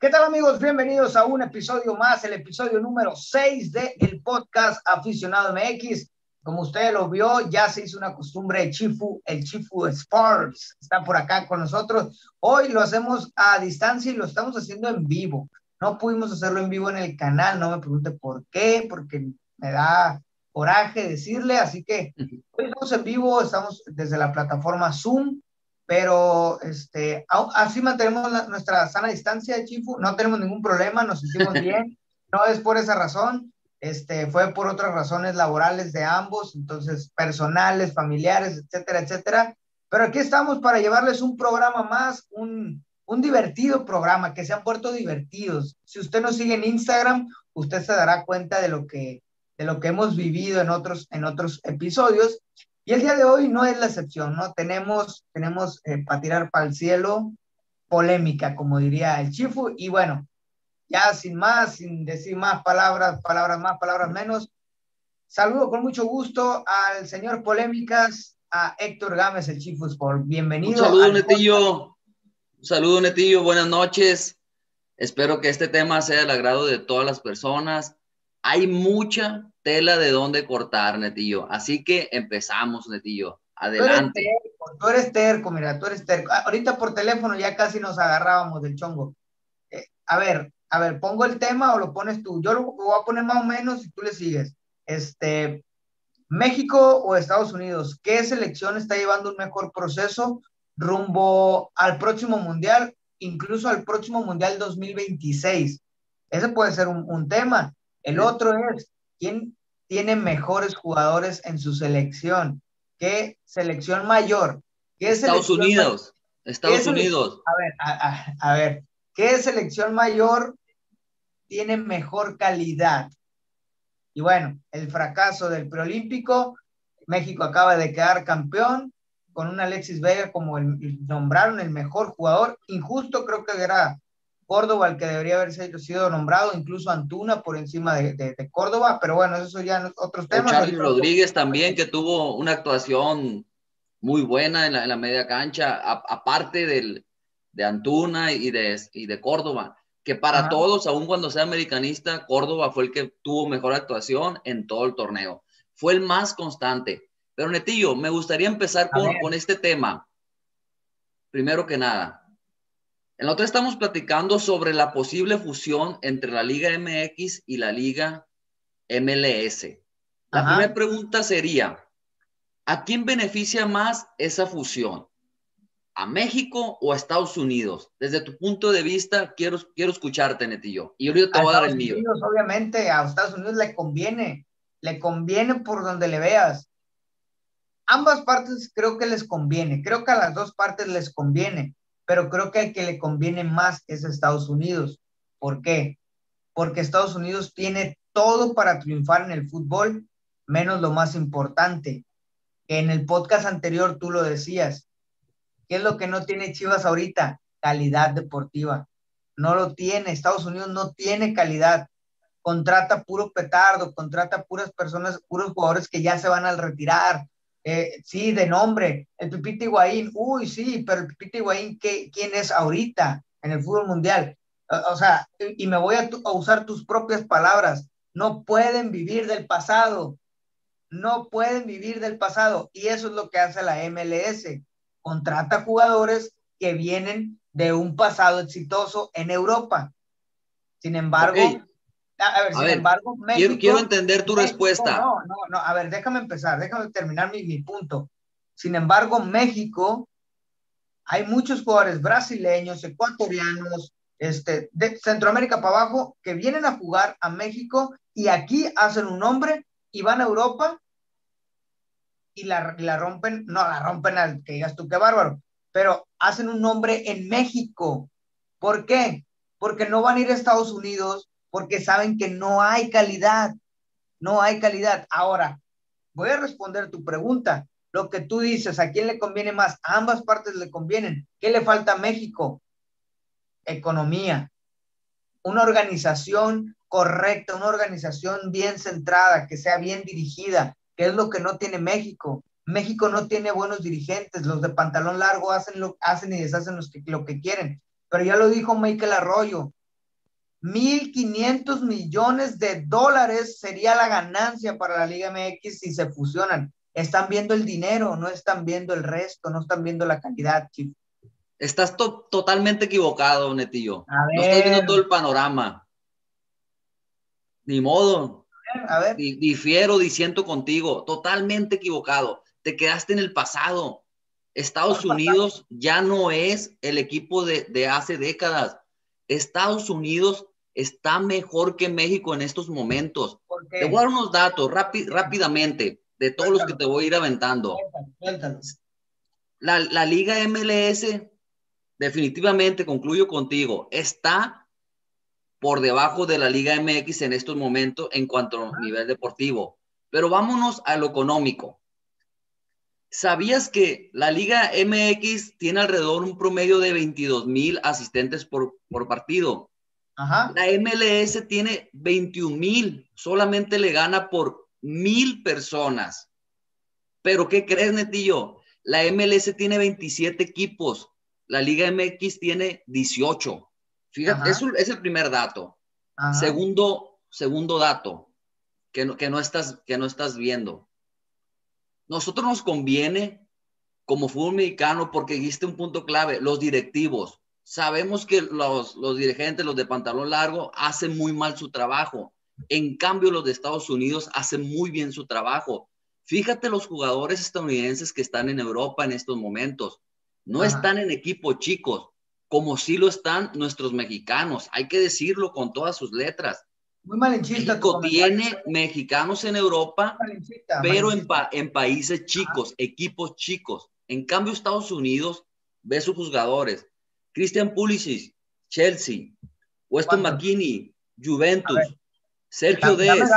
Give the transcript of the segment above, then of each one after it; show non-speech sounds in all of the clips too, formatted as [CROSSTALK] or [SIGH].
¿Qué tal amigos? Bienvenidos a un episodio más, el episodio número 6 de el podcast Aficionado MX. Como usted lo vio, ya se hizo una costumbre de Chifu, el Chifu Sports. Está por acá con nosotros. Hoy lo hacemos a distancia y lo estamos haciendo en vivo. No pudimos hacerlo en vivo en el canal, no me pregunte por qué, porque me da coraje decirle, así que hoy estamos en vivo, estamos desde la plataforma Zoom, pero este, así mantenemos nuestra sana distancia, Chifu, no tenemos ningún problema, nos sentimos [LAUGHS] bien, no es por esa razón, este, fue por otras razones laborales de ambos, entonces personales, familiares, etcétera, etcétera. Pero aquí estamos para llevarles un programa más, un, un divertido programa, que se han puesto divertidos. Si usted nos sigue en Instagram, usted se dará cuenta de lo que, de lo que hemos vivido en otros, en otros episodios. Y el día de hoy no es la excepción, ¿no? Tenemos, tenemos eh, para tirar para el cielo polémica, como diría el Chifu. Y bueno, ya sin más, sin decir más palabras, palabras más, palabras menos, saludo con mucho gusto al señor Polémicas, a Héctor Gámez, el Chief Sport. Bienvenido. Un saludo, Netillo. Un saludo, Netillo. Buenas noches. Espero que este tema sea del agrado de todas las personas. Hay mucha tela de dónde cortar, Netillo. Así que empezamos, Netillo. Adelante. Tú eres terco, mira, tú eres terco. Ah, ahorita por teléfono ya casi nos agarrábamos del chongo. Eh, a ver, a ver, pongo el tema o lo pones tú. Yo lo voy a poner más o menos y tú le sigues. Este, México o Estados Unidos, ¿qué selección está llevando un mejor proceso rumbo al próximo mundial, incluso al próximo mundial 2026? Ese puede ser un, tema. El otro es, ¿quién tiene mejores jugadores en su selección? ¿Qué selección mayor? ¿Qué Estados Unidos. Estados Unidos. A ver, a ver, ¿qué selección mayor tiene mejor calidad. Y bueno, el fracaso del preolímpico, México acaba de quedar campeón con un Alexis Vega como el, nombraron el mejor jugador. Injusto creo que era Córdoba el que debería haber sido nombrado, incluso Antuna por encima de, Córdoba, pero bueno, eso ya es otros temas. Charlie Rodríguez también, que tuvo una actuación muy buena en la, media cancha, aparte del, de Antuna y de, y de Córdoba que para todos, aun cuando sea americanista, Córdoba fue el que tuvo mejor actuación en todo el torneo. Fue el más constante. Pero Netillo, me gustaría empezar con, con este tema. Primero que nada, en la otra estamos platicando sobre la posible fusión entre la Liga MX y la Liga MLS. La primera pregunta sería, ¿a quién beneficia más esa fusión? a México o a Estados Unidos? Desde tu punto de vista, quiero, quiero escucharte, Netillo. Y ahorita te voy a dar el mío. obviamente, a Estados Unidos le conviene, le conviene por donde le veas. Ambas partes creo que les conviene, creo que a las dos partes les conviene, pero creo que al que le conviene más es Estados Unidos. ¿Por qué? Porque Estados Unidos tiene todo para triunfar en el fútbol, menos lo más importante. En el podcast anterior tú lo decías, ¿Qué es lo que no tiene Chivas ahorita? Calidad deportiva. No lo tiene. Estados Unidos no tiene calidad. Contrata puro petardo, contrata puras personas, puros jugadores que ya se van al retirar. Eh, sí, de nombre. El Pipita Higuaín, uy, sí, pero el Pipita Higuaín, ¿qué, ¿quién es ahorita en el fútbol mundial? O, sea, y me voy a, a usar tus propias palabras. No pueden vivir del pasado. No pueden vivir del pasado. Y eso es lo que hace la MLS contrata jugadores que vienen de un pasado exitoso en Europa. Sin embargo, a ver, sin embargo, México, quiero, entender tu respuesta. No, no, no, a ver, déjame empezar, déjame terminar mi, mi punto. Sin embargo, México, hay muchos jugadores brasileños, ecuatorianos, este, de Centroamérica para abajo, que vienen a jugar a México y aquí hacen un nombre y van a Europa y la, la rompen, no, la rompen al que digas tú qué bárbaro, pero hacen un nombre en México. ¿Por qué? Porque no van a ir a Estados Unidos porque saben que no hay calidad, no hay calidad. Ahora, voy a responder tu pregunta. Lo que tú dices, ¿a quién le conviene más? A ambas partes le convienen. ¿Qué le falta a México? Economía. Una organización correcta, una organización bien centrada, que sea bien dirigida, ¿Qué es lo que no tiene México. México no tiene buenos dirigentes, los de pantalón largo hacen, lo, hacen y deshacen que, lo que quieren. Pero ya lo dijo Michael Arroyo, 1.500 millones de dólares sería la ganancia para la Liga MX si se fusionan. Están viendo el dinero, no están viendo el resto, no están viendo la calidad, chico. Estás totalmente equivocado, Netillo. No estás viendo todo el panorama. Ni modo. A ver. Difiero, diciendo contigo. Totalmente equivocado. Te quedaste en el pasado. Estados Unidos ya no es el equipo de, hace décadas. Estados Unidos está mejor que México en estos momentos. Te voy a dar unos datos rápidamente de todos los que te voy a ir aventando. La, la Liga MLS, definitivamente, concluyo contigo, está por debajo de la Liga MX en estos momentos en cuanto a nivel deportivo. Pero vámonos a lo económico. ¿Sabías que la Liga MX tiene alrededor un promedio de 22 mil asistentes por, partido? Ajá. La MLS tiene 21 mil, solamente le gana por mil personas. Pero ¿qué crees, Netillo? La MLS tiene 27 equipos, la Liga MX tiene 18. Fíjate, eso es el primer dato. Segundo, segundo dato que no, que, no estás, que no estás viendo nosotros nos conviene como fútbol mexicano porque dijiste un punto clave, los directivos. Sabemos que los, los dirigentes, los de pantalón largo, hacen muy mal su trabajo. En cambio, los de Estados Unidos hacen muy bien su trabajo. Fíjate los jugadores estadounidenses que están en Europa en estos momentos. No están en equipos chicos, como sí lo están nuestros mexicanos. Hay que decirlo con todas sus letras. Muy México tiene mexicanos en Europa, pero en, en, países chicos, equipos chicos. En cambio, Estados Unidos ve sus jugadores. Christian Pulisic, Chelsea, Weston McKinney, Juventus, Sergio Dez,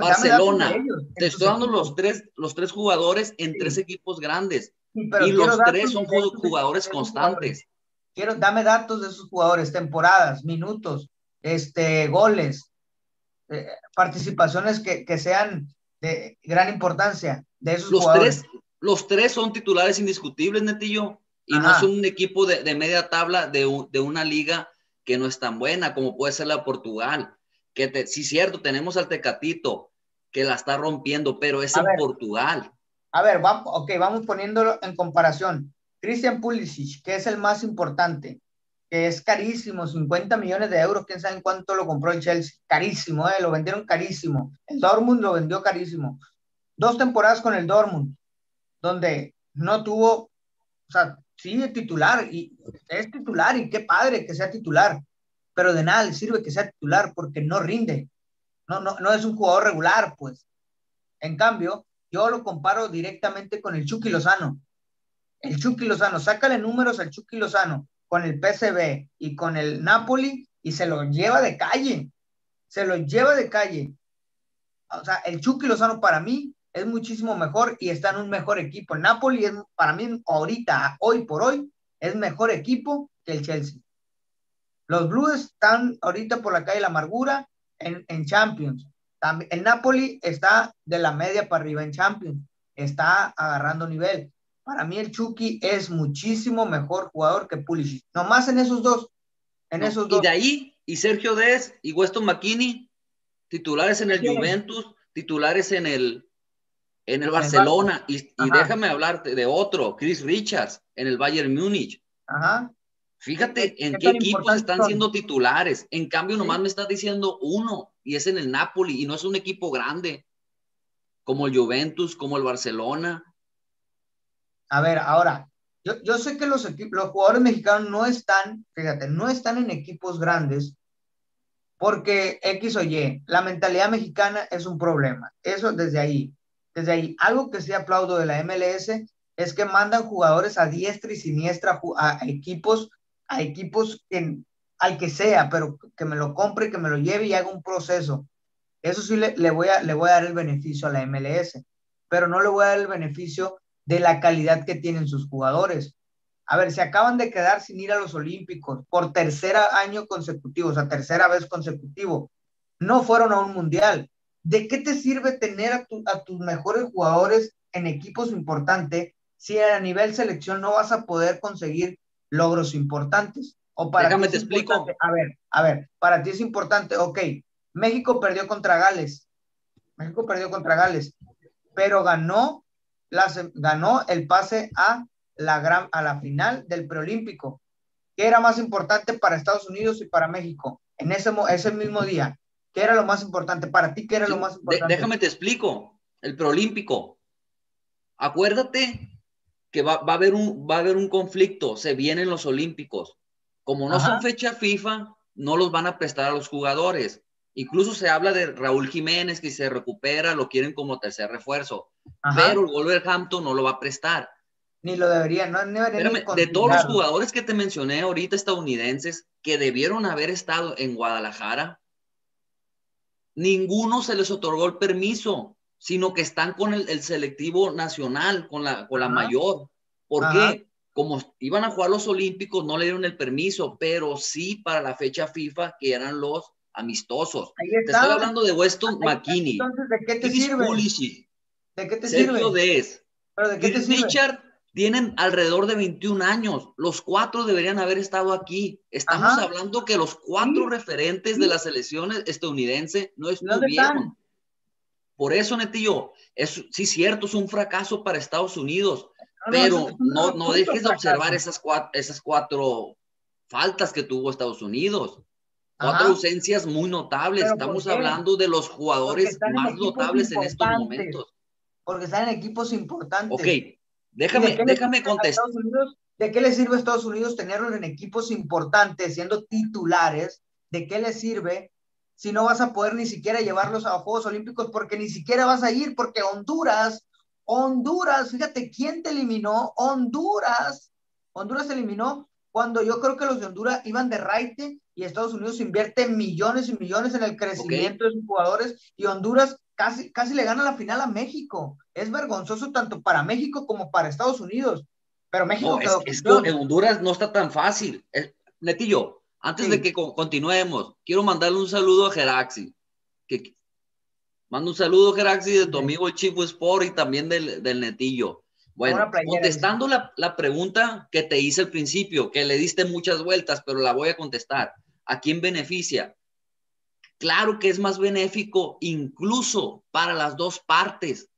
Barcelona. Te estoy dando los tres, los tres jugadores en tres equipos grandes. y los tres son jugadores constantes. Quiero, dame datos de esos jugadores, temporadas, minutos, este, goles, eh, participaciones que, que, sean de gran importancia de esos los jugadores. Tres, los tres son titulares indiscutibles, Netillo, y no son un equipo de, de media tabla de, de, una liga que no es tan buena como puede ser la Portugal. Que te, sí, cierto, tenemos al Tecatito que la está rompiendo, pero es en Portugal. A ver, vamos, ok, vamos poniéndolo en comparación. Christian Pulisic, que es el más importante, que es carísimo, 50 millones de euros, quién sabe en cuánto lo compró el Chelsea, carísimo, eh, lo vendieron carísimo, el Dortmund lo vendió carísimo, dos temporadas con el Dortmund, donde no tuvo, o sea, sí es titular, y es titular, y qué padre que sea titular, pero de nada le sirve que sea titular porque no rinde, no, no, no es un jugador regular, pues. En cambio, yo lo comparo directamente con el Chucky Lozano. El Chucky Lozano, sácale números al Chucky Lozano con el PCB y con el Napoli y se lo lleva de calle. Se lo lleva de calle. O sea, el Chucky Lozano para mí es muchísimo mejor y está en un mejor equipo. El Napoli es para mí ahorita, hoy por hoy, es mejor equipo que el Chelsea. Los Blues están ahorita por la calle de la amargura en, en Champions. También, el Napoli está de la media para arriba en Champions. Está agarrando nivel. Para mí el Chucky es muchísimo mejor jugador que Pulisic. Nomás en esos dos. En esos dos. Y de ahí, y Sergio Dez y Weston McKinney, titulares en el Juventus, titulares en el, en el Barcelona. Y, déjame hablarte de otro, Chris Richards, en el Bayern Múnich. Ajá. Fíjate en qué, equipos están siendo titulares. En cambio, nomás me estás diciendo uno, y es en el Napoli, y no es un equipo grande, como el Juventus, como el Barcelona. A ver, ahora, yo, yo sé que los, los jugadores mexicanos no están, fíjate, no están en equipos grandes porque X o Y, la mentalidad mexicana es un problema. Eso desde ahí, desde ahí. Algo que sí aplaudo de la MLS es que mandan jugadores a diestra y siniestra a, equipos, a equipos en, al que sea, pero que me lo compre, que me lo lleve y haga un proceso. Eso sí le, voy a, le voy a dar el beneficio a la MLS, pero no le voy a dar el beneficio de la calidad que tienen sus jugadores. A ver, se acaban de quedar sin ir a los Olímpicos por tercer año consecutivo, o sea, tercera vez consecutivo. No fueron a un mundial. ¿De qué te sirve tener a, a tus mejores jugadores en equipos importantes si a nivel selección no vas a poder conseguir logros importantes? O para Déjame ti te explico. importante- A ver, a ver, para ti es importante, ok, México perdió contra Gales. México perdió contra Gales, pero ganó, la, se- ganó el pase a la, gran, a la final del preolímpico. ¿Qué era más importante para Estados Unidos y para México en ese, ese mismo día? ¿Qué era lo más importante? Para ti, ¿qué era lo más importante? déjame te explico. El preolímpico. Acuérdate que va, va a haber un, va a haber un conflicto. Se vienen los olímpicos. Como no Ajá. son fecha FIFA, no los van a prestar a los jugadores. Incluso se habla de Raúl Jiménez que se recupera, lo quieren como tercer refuerzo. Ajá, Pero el Wolverhampton no lo va a prestar. Ni lo debería, no, no debería ni Espérame, de todos los jugadores que te mencioné ahorita estadounidenses que debieron haber estado en Guadalajara, ninguno se les otorgó el permiso, sino que están con el, el selectivo nacional, con la, con la Ajá. mayor. ¿Por Ajá. qué? Como iban a jugar los Olímpicos, no le dieron el permiso, pero sí para la fecha FIFA, que eran los amistosos. Te estoy hablando de Weston. McKinney, Entonces, ¿de qué te sirve? ¿De qué te Sergio sirve? Dez, ¿Pero de qué te sirve? Richard tienen alrededor de 21 años. Los cuatro deberían haber estado aquí. Estamos hablando que los cuatro Sí, referentes sí. de las selecciones estadounidenses no ¿Dónde estuvieron. Por eso, Netillo, es, sí, cierto, es un fracaso para Estados Unidos, No, pero no, dejes de observar esas cuatro, esas cuatro faltas que tuvo Estados Unidos. Cuatro Ajá. ausencias muy notables. ¿Pero por Estamos hablando de los jugadores más notables en estos momentos. Porque están en equipos importantes. Ok, ¿Y de déjame, qué déjame contestar. ¿De qué le sirve a Estados Unidos tenerlos en equipos importantes, siendo titulares? ¿De qué le sirve si no vas a poder ni siquiera llevarlos a Juegos Olímpicos? Porque ni siquiera vas a ir, porque Honduras, Honduras, fíjate quién te eliminó, Honduras, Honduras te eliminó cuando yo creo que los de Honduras iban de raite y Estados Unidos invierte millones y millones en el crecimiento de sus jugadores y Honduras casi, casi le gana la final a México. Es vergonzoso tanto para México como para Estados Unidos. Pero México No, es, quedó es campeón. que en Honduras no está tan fácil. Es- Netillo, antes Sí. de que co- continuemos, quiero mandarle un saludo a Geraxi. Que, mando un saludo, Geraxi, de tu Sí. amigo el Chivo Sport y también del, del Netillo. Bueno, contestando la, la pregunta que te hice al principio, que le diste muchas vueltas, pero la voy a contestar. ¿A quién beneficia? Claro que es más benéfico incluso para las dos partes.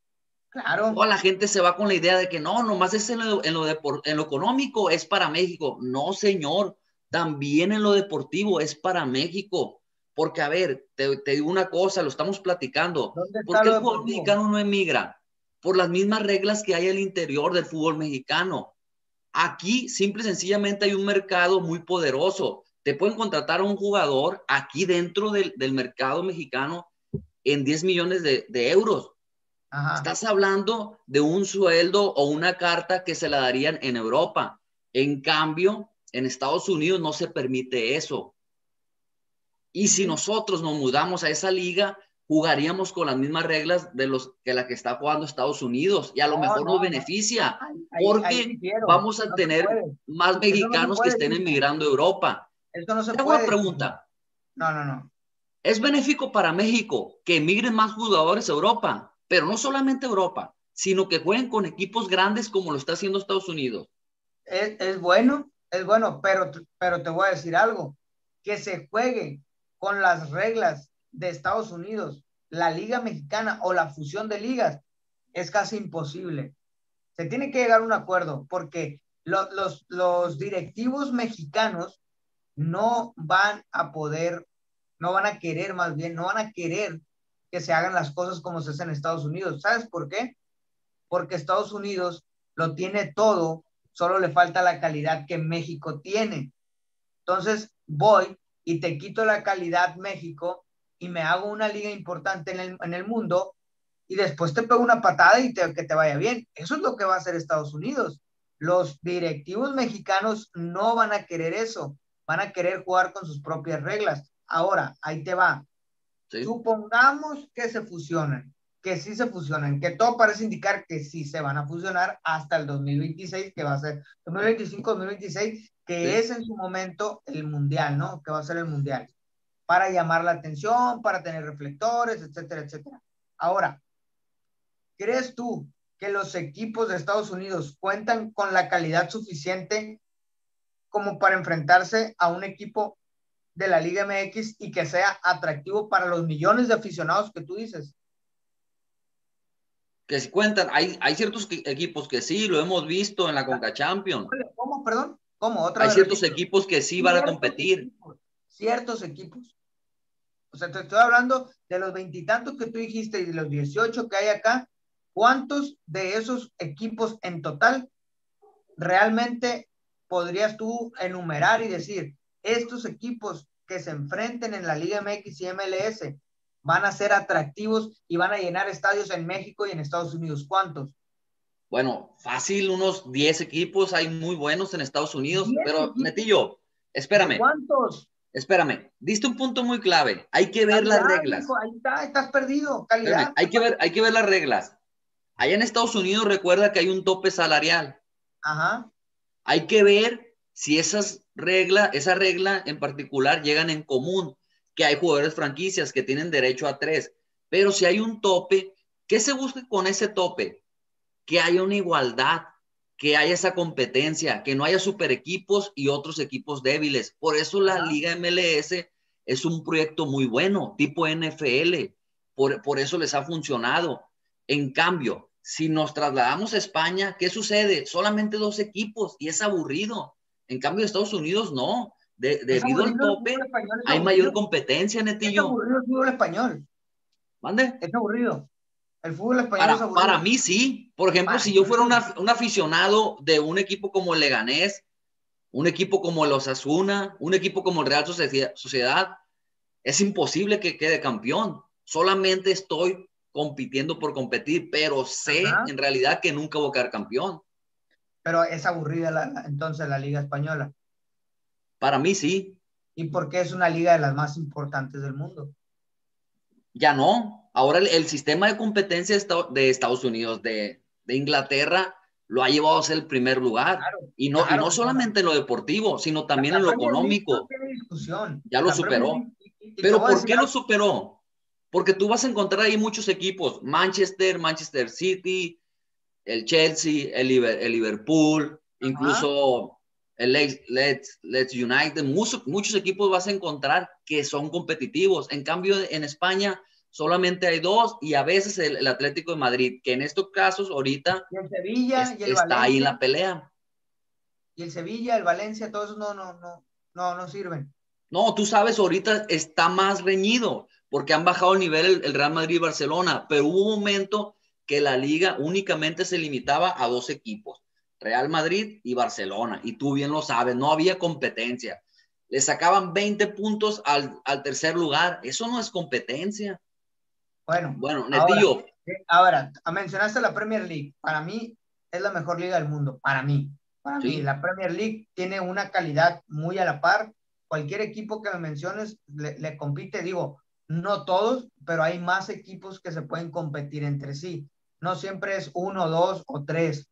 Claro. Toda la gente se va con la idea de que no, nomás es en lo, en lo, depor- en lo económico, es para México. No, señor, también en lo deportivo es para México. Porque, a ver, te, te digo una cosa, lo estamos platicando. ¿Dónde ¿Por qué el fútbol mexicano no emigra? Por las mismas reglas que hay al interior del fútbol mexicano. Aquí, simple y sencillamente, hay un mercado muy poderoso. Te pueden contratar a un jugador aquí dentro del, del mercado mexicano en 10 millones de, de euros. Ajá. Estás hablando de un sueldo o una carta que se la darían en Europa. En cambio, en Estados Unidos no se permite eso. Y si nosotros nos mudamos a esa liga, jugaríamos con las mismas reglas de los que la que está jugando Estados Unidos y a lo No, mejor no, nos no. beneficia Ahí- porque ahí vamos a No tener más mexicanos que estén emigrando a Europa. Eso no se Te hago puede. una pregunta. No, no, no. Es benéfico para México que emigren más jugadores a Europa, pero no solamente a Europa, sino que jueguen con equipos grandes como lo está haciendo Estados Unidos. Es, es bueno, es bueno, pero, pero te voy a decir algo. Que se juegue con las reglas de Estados Unidos, la Liga Mexicana o la fusión de ligas, es casi imposible. Se tiene que llegar a un acuerdo porque lo- los, los directivos mexicanos no van a poder, no van a querer más bien, no van a querer que se hagan las cosas como se hacen en Estados Unidos. ¿Sabes por qué? Porque Estados Unidos lo tiene todo, solo le falta la calidad que México tiene. Entonces voy y te quito la calidad México y me hago una liga importante en el, en el mundo y después te pego una patada y te, que te vaya bien. Eso es lo que va a hacer Estados Unidos. Los directivos mexicanos no van a querer eso, van a querer jugar con sus propias reglas. Ahora, ahí te va. ¿sí? Supongamos que se fusionan, que sí se fusionan, que todo parece indicar que sí se van a fusionar hasta el 2026, que va a ser 2025-2026, que Sí. es en su momento el mundial, ¿no? Que va a ser el mundial, para llamar la atención, para tener reflectores, etcétera, etcétera. Ahora, ¿crees tú que los equipos de Estados Unidos cuentan con la calidad suficiente como para enfrentarse a un equipo de la Liga MX y que sea atractivo para los millones de aficionados que tú dices? Que si cuentan, hay, hay ciertos equipos que sí, lo hemos visto en la Conca Champions. ¿Cómo, perdón? ¿Cómo? ¿Otra hay ciertos equipos que sí van a competir. ciertos equipos. O sea, te estoy hablando de los veintitantos que tú dijiste y de los 18 que hay acá. ¿Cuántos de esos equipos en total realmente podrías tú enumerar y decir, estos equipos que se enfrenten en la Liga MX y MLS van a ser atractivos y van a llenar estadios en México y en Estados Unidos? ¿Cuántos? Bueno, fácil, unos 10 equipos, hay muy buenos en Estados Unidos, pero Netillo, espérame. ¿Cuántos? Espérame, diste un punto muy clave. Hay que ver las reglas. ahí está, estás perdido, calidad. hay que ver, hay que ver las reglas. Allá en Estados Unidos recuerda que hay un tope salarial. Ajá. Hay que ver si esas reglas, esa regla en particular llegan en común, que hay jugadores franquicias que tienen derecho a tres, pero si hay un tope, ¿qué se busca con ese tope? Que haya una igualdad, que haya esa competencia, que no haya super equipos y otros equipos débiles. Por eso la Liga MLS es un proyecto muy bueno, tipo NFL. Por, por eso les ha funcionado. En cambio, si nos trasladamos a España, ¿qué sucede? Solamente dos equipos y es aburrido. En cambio, Estados Unidos no. debido al tope, hay mayor competencia, Netillo. Es aburrido el fútbol español. ¿Mande? Es aburrido. El fútbol español para, es aburrido. Para mí sí. Por ejemplo, si yo fuera un aficionado de un equipo como el Leganés, un equipo como el Osasuna, un equipo como el Real Sociedad, es imposible que quede campeón. Solamente estoy compitiendo por competir, pero sé en realidad que nunca voy a quedar campeón. Pero es aburrida entonces la Liga Española. Para mí sí. ¿Y por qué es una liga de las más importantes del mundo? Ya no. Ahora el, sistema de competencia de Estados Unidos, de, Inglaterra, lo ha llevado a ser el primer lugar. y, no, y no solamente en lo deportivo, sino también en lo económico. Ya lo superó. Pero ¿por qué lo superó? Porque tú vas a encontrar ahí muchos equipos, Manchester, Manchester City, el Chelsea, el, Liverpool, incluso el Let's, Let's, United, muchos, muchos equipos vas a encontrar que son competitivos. En cambio, en España solamente hay dos y a veces el, Atlético de Madrid, que en estos casos ahorita Sevilla está ahí en la pelea. Y el Sevilla, el Valencia, todos no, no, no, no, no sirven. No, tú sabes, ahorita está más reñido porque han bajado el nivel el, Real Madrid y Barcelona, pero hubo un momento que la liga únicamente se limitaba a dos equipos, Real Madrid y Barcelona, y tú bien lo sabes, no había competencia. Le sacaban 20 puntos al, tercer lugar, eso no es competencia. Bueno, bueno, Netillo. Ahora, mencionaste la Premier League, para mí es la mejor liga del mundo, para mí. Para mí, la Premier League tiene una calidad muy a la par. Cualquier equipo que me menciones le, le compite, digo, no todos, pero hay más equipos que se pueden competir entre sí. No siempre es uno, dos o tres.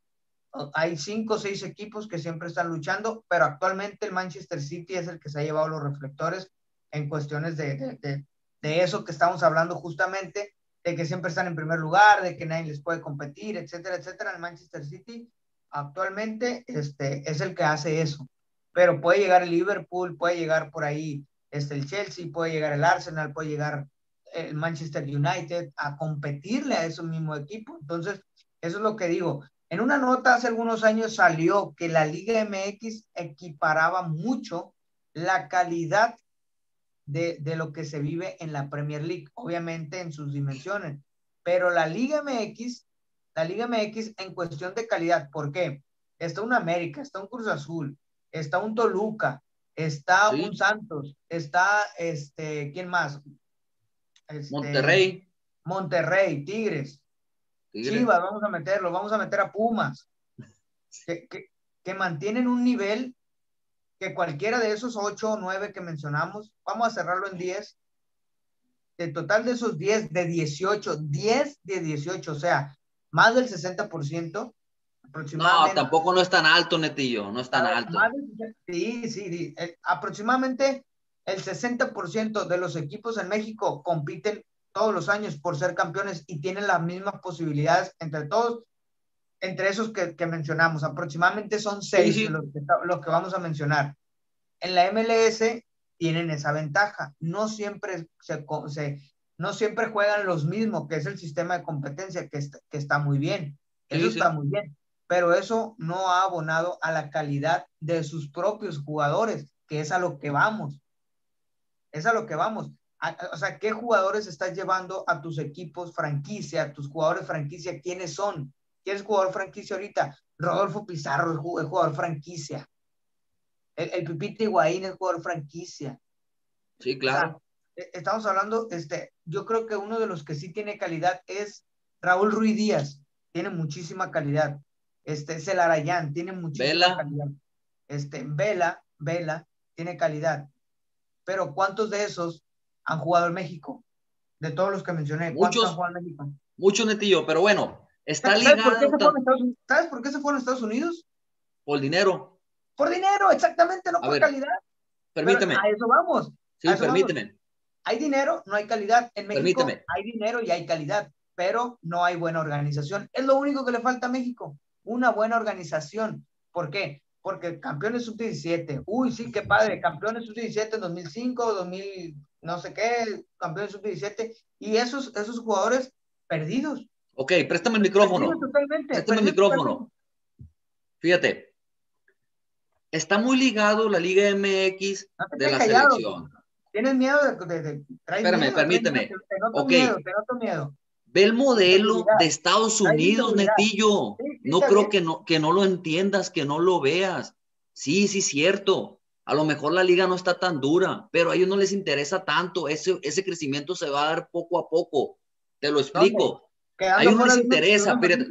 Hay cinco o seis equipos que siempre están luchando, pero actualmente el Manchester City es el que se ha llevado los reflectores en cuestiones de, de, eso que estamos hablando justamente, de que siempre están en primer lugar, de que nadie les puede competir, etcétera, etcétera. El Manchester City actualmente este, es el que hace eso, pero puede llegar Liverpool, puede llegar por ahí este, el Chelsea, puede llegar el Arsenal, puede llegar el Manchester United a competirle a esos mismos equipos. Entonces, eso es lo que digo. En una nota hace algunos años salió que la Liga MX equiparaba mucho la calidad de, de, lo que se vive en la Premier League, obviamente en sus dimensiones, pero la Liga MX, la Liga MX en cuestión de calidad, ¿por qué? Está un América, está un Cruz Azul, está un Toluca, está un Santos, está este, ¿quién más? Este, Monterrey. Monterrey, Tigres. Chivas, vamos a meterlo, vamos a meter a Pumas. [LAUGHS] Que, que, mantienen un nivel que cualquiera de esos ocho o nueve que mencionamos, vamos a cerrarlo en diez. El total de esos diez, de 18, 10 de 18, o sea, más del 60%, no, tampoco no es tan alto, Netillo, no es tan alto. Sí, sí, aproximadamente el 60% de los equipos en México compiten todos los años por ser campeones y tienen las mismas posibilidades entre todos. entre esos que, que mencionamos, aproximadamente son seis Los, que, los que vamos a mencionar. En la MLS tienen esa ventaja. No siempre se, se, no siempre juegan los mismos, que es el sistema de competencia, que, está, que está muy bien. Eso está muy bien. Pero eso no ha abonado a la calidad de sus propios jugadores, que es a lo que vamos. Es a lo que vamos. o sea, ¿qué jugadores estás llevando a tus equipos franquicia, a tus jugadores franquicia? ¿Quiénes son? ¿Quién es jugador franquicia ahorita? Rodolfo Pizarro es jugador franquicia. El, el Pipito Higuaín es jugador franquicia. Sí, claro. E, estamos hablando, este, yo creo que uno de los que sí tiene calidad es Raúl Ruiz Díaz. Tiene muchísima calidad. Este, Celarayán tiene muchísima calidad. Este, Vela, Vela, tiene calidad. Pero ¿cuántos de esos han jugado en México? De todos los que mencioné, ¿cuántos han jugado en México? Muchos, Netillo, pero bueno, está ligado. ¿Sabes por qué se fueron a Estados Unidos? Por dinero. Por dinero, exactamente, no por calidad. Permíteme. a eso vamos. Sí, permíteme. Hay dinero, no hay calidad. En México hay dinero y hay calidad, pero no hay buena organización. Es lo único que le falta a México, una buena organización. ¿Por qué? Porque campeones sub-17, uy, sí, qué padre, campeones sub-17 en 2005, 2000, no sé qué, campeones sub-17, y esos, esos jugadores perdidos. Ok, préstame el micrófono. Totalmente, préstame el micrófono. Fíjate, está muy ligado la Liga MX de la selección. Tienes miedo de, de, Espérame, permíteme. Te, noto miedo, te noto miedo. Ve el modelo de Estados Unidos, Netillo. no creo que no, que no lo entiendas, que no lo veas. Sí, sí, cierto. A lo mejor la liga no está tan dura, pero a ellos no les interesa tanto. Ese, ese crecimiento se va a dar poco a poco. Te lo explico. a ellos no les interesa. Pero,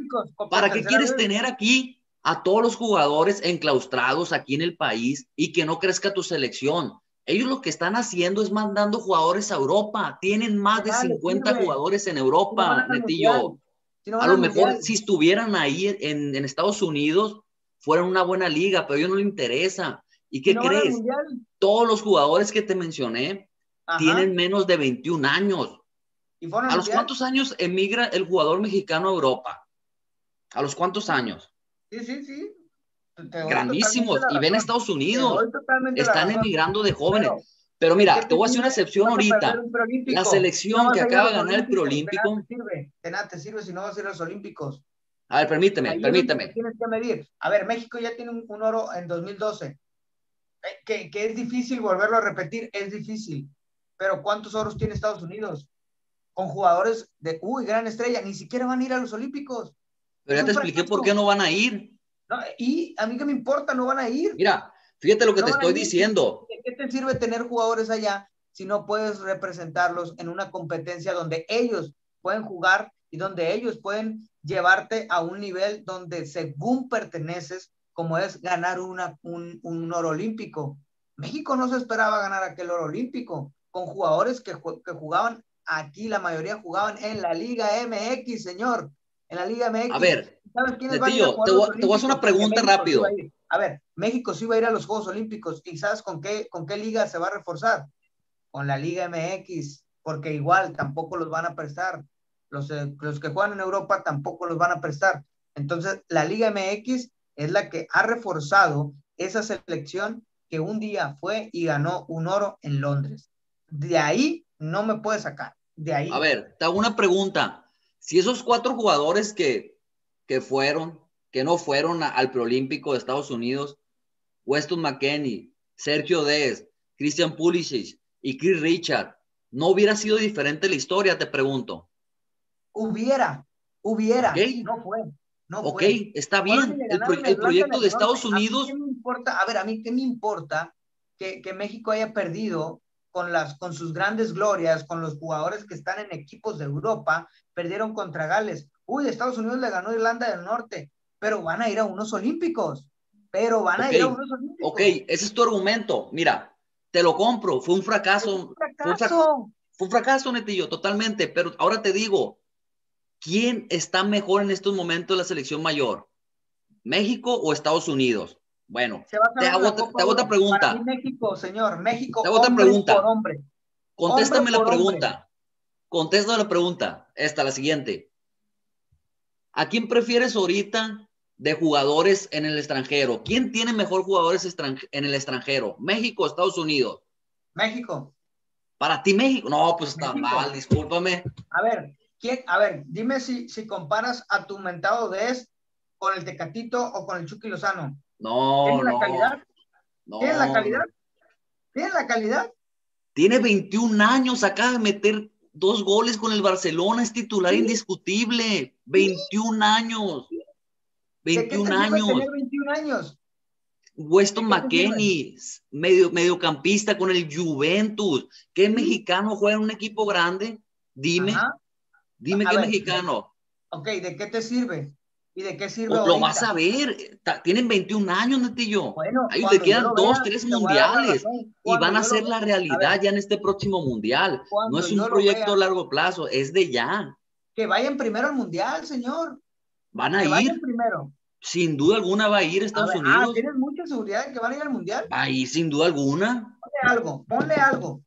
¿Para qué quieres tener aquí a todos los jugadores enclaustrados aquí en el país y que no crezca tu selección. Ellos lo que están haciendo es mandando jugadores a Europa. Tienen más de 50 jugadores en Europa, Netillo. a lo mejor si estuvieran ahí en, Estados Unidos, fueran una buena liga, pero a ellos no les interesa. ¿Y qué crees? Todos los jugadores que te mencioné tienen menos de 21 años. ¿A los cuántos años emigra el jugador mexicano a Europa? ¿A los cuántos años? Sí, sí, sí. Grandísimos. Y ven a Estados Unidos. Están emigrando de jóvenes. Pero mira, te voy a hacer una excepción ahorita. La selección que acaba de ganar el preolímpico. De nada te sirve si no vas a ir a los olímpicos. A ver, permíteme, permíteme. Tienes que medir. A ver, México ya tiene un, oro en 2012. Eh, que, que, es difícil volverlo a repetir, es difícil. Pero ¿cuántos oros tiene Estados Unidos? Con jugadores de, uy, gran estrella, ni siquiera van a ir a los Olímpicos. Pero ya te expliqué por qué no van a ir. Y a mí que me importa, no van a ir. Mira, fíjate lo que te estoy diciendo. ¿De qué te sirve tener jugadores allá si no puedes representarlos en una competencia donde ellos pueden jugar y donde ellos pueden llevarte a un nivel donde según perteneces, como es ganar una, un, un oro olímpico? México no se esperaba ganar aquel oro olímpico con jugadores que, que jugaban aquí, la mayoría jugaban en la Liga MX, señor en la Liga MX. A ver, ¿sabes quiénes van a te, voy, te voy a hacer una pregunta rápido. A, ver, México sí va a ir a los Juegos Olímpicos y ¿sabes con qué, con qué liga se va a reforzar? Con la Liga MX, porque igual tampoco los van a prestar. Los, eh, los que juegan en Europa tampoco los van a prestar. Entonces, la Liga MX es la que ha reforzado esa selección que un día fue y ganó un oro en Londres. De ahí no me puede sacar. De ahí. A ver, te hago una pregunta si esos cuatro jugadores que, que fueron, que no fueron al preolímpico de Estados Unidos, Weston McKenney, Sergio Dez, Christian Pulisic y Chris Richard, ¿no hubiera sido diferente la historia, te pregunto? Hubiera, hubiera, no fue. No ok, está bien. El, proyecto de Estados Unidos. A, me importa, a ver, a mí qué me importa que, que México haya perdido con, las, con sus grandes glorias, con los jugadores que están en equipos de Europa, perdieron contra Gales. Uy, Estados Unidos le ganó Irlanda del Norte, pero van a ir a unos olímpicos. Pero van a ir a unos olímpicos. Ok, ese es tu argumento. Mira, te lo compro. Fue un fracaso. Fue un fracaso, fue un fracaso Netillo, totalmente. Pero ahora te digo, ¿quién está mejor en estos momentos en la selección mayor? ¿México o Estados Unidos? Bueno, te hago, otra pregunta. México, señor, México. Te hago otra pregunta. Contéstame la pregunta. Contéstame la pregunta. Esta, la siguiente. ¿A quién prefieres ahorita de jugadores en el extranjero? ¿Quién tiene mejor jugadores en el extranjero? ¿México o Estados Unidos? México. Para ti, México. No, pues está mal, discúlpame. A ver, ¿quién? A ver, dime si, si comparas a tu mentado de con el Tecatito o con el Chucky Lozano. No, ¿Tienes la calidad? ¿Tienes la calidad? ¿Tienes la calidad? Tiene 21 años, acaba de meter dos goles con el Barcelona, es titular indiscutible. 21 años. 21 años. 21 años. Weston McKenney, medio, mediocampista con el Juventus. ¿Qué mexicano juega en un equipo grande? Dime. Dime qué mexicano. Ok, ¿de qué te sirve? ¿Y de qué sirve? Lo vas a ver. Tienen 21 años, Netillo. Bueno, Ahí le quedan dos, tres mundiales. Y van a ser la realidad ya en este próximo mundial. No es un proyecto a largo plazo, es de ya. Que vayan primero al mundial, señor. Van a ir. primero. Sin duda alguna va a ir a Estados ah, Unidos. ¿Tienes mucha seguridad de que van a ir al mundial? Va a ir sin duda alguna. Ponle algo, ponle algo.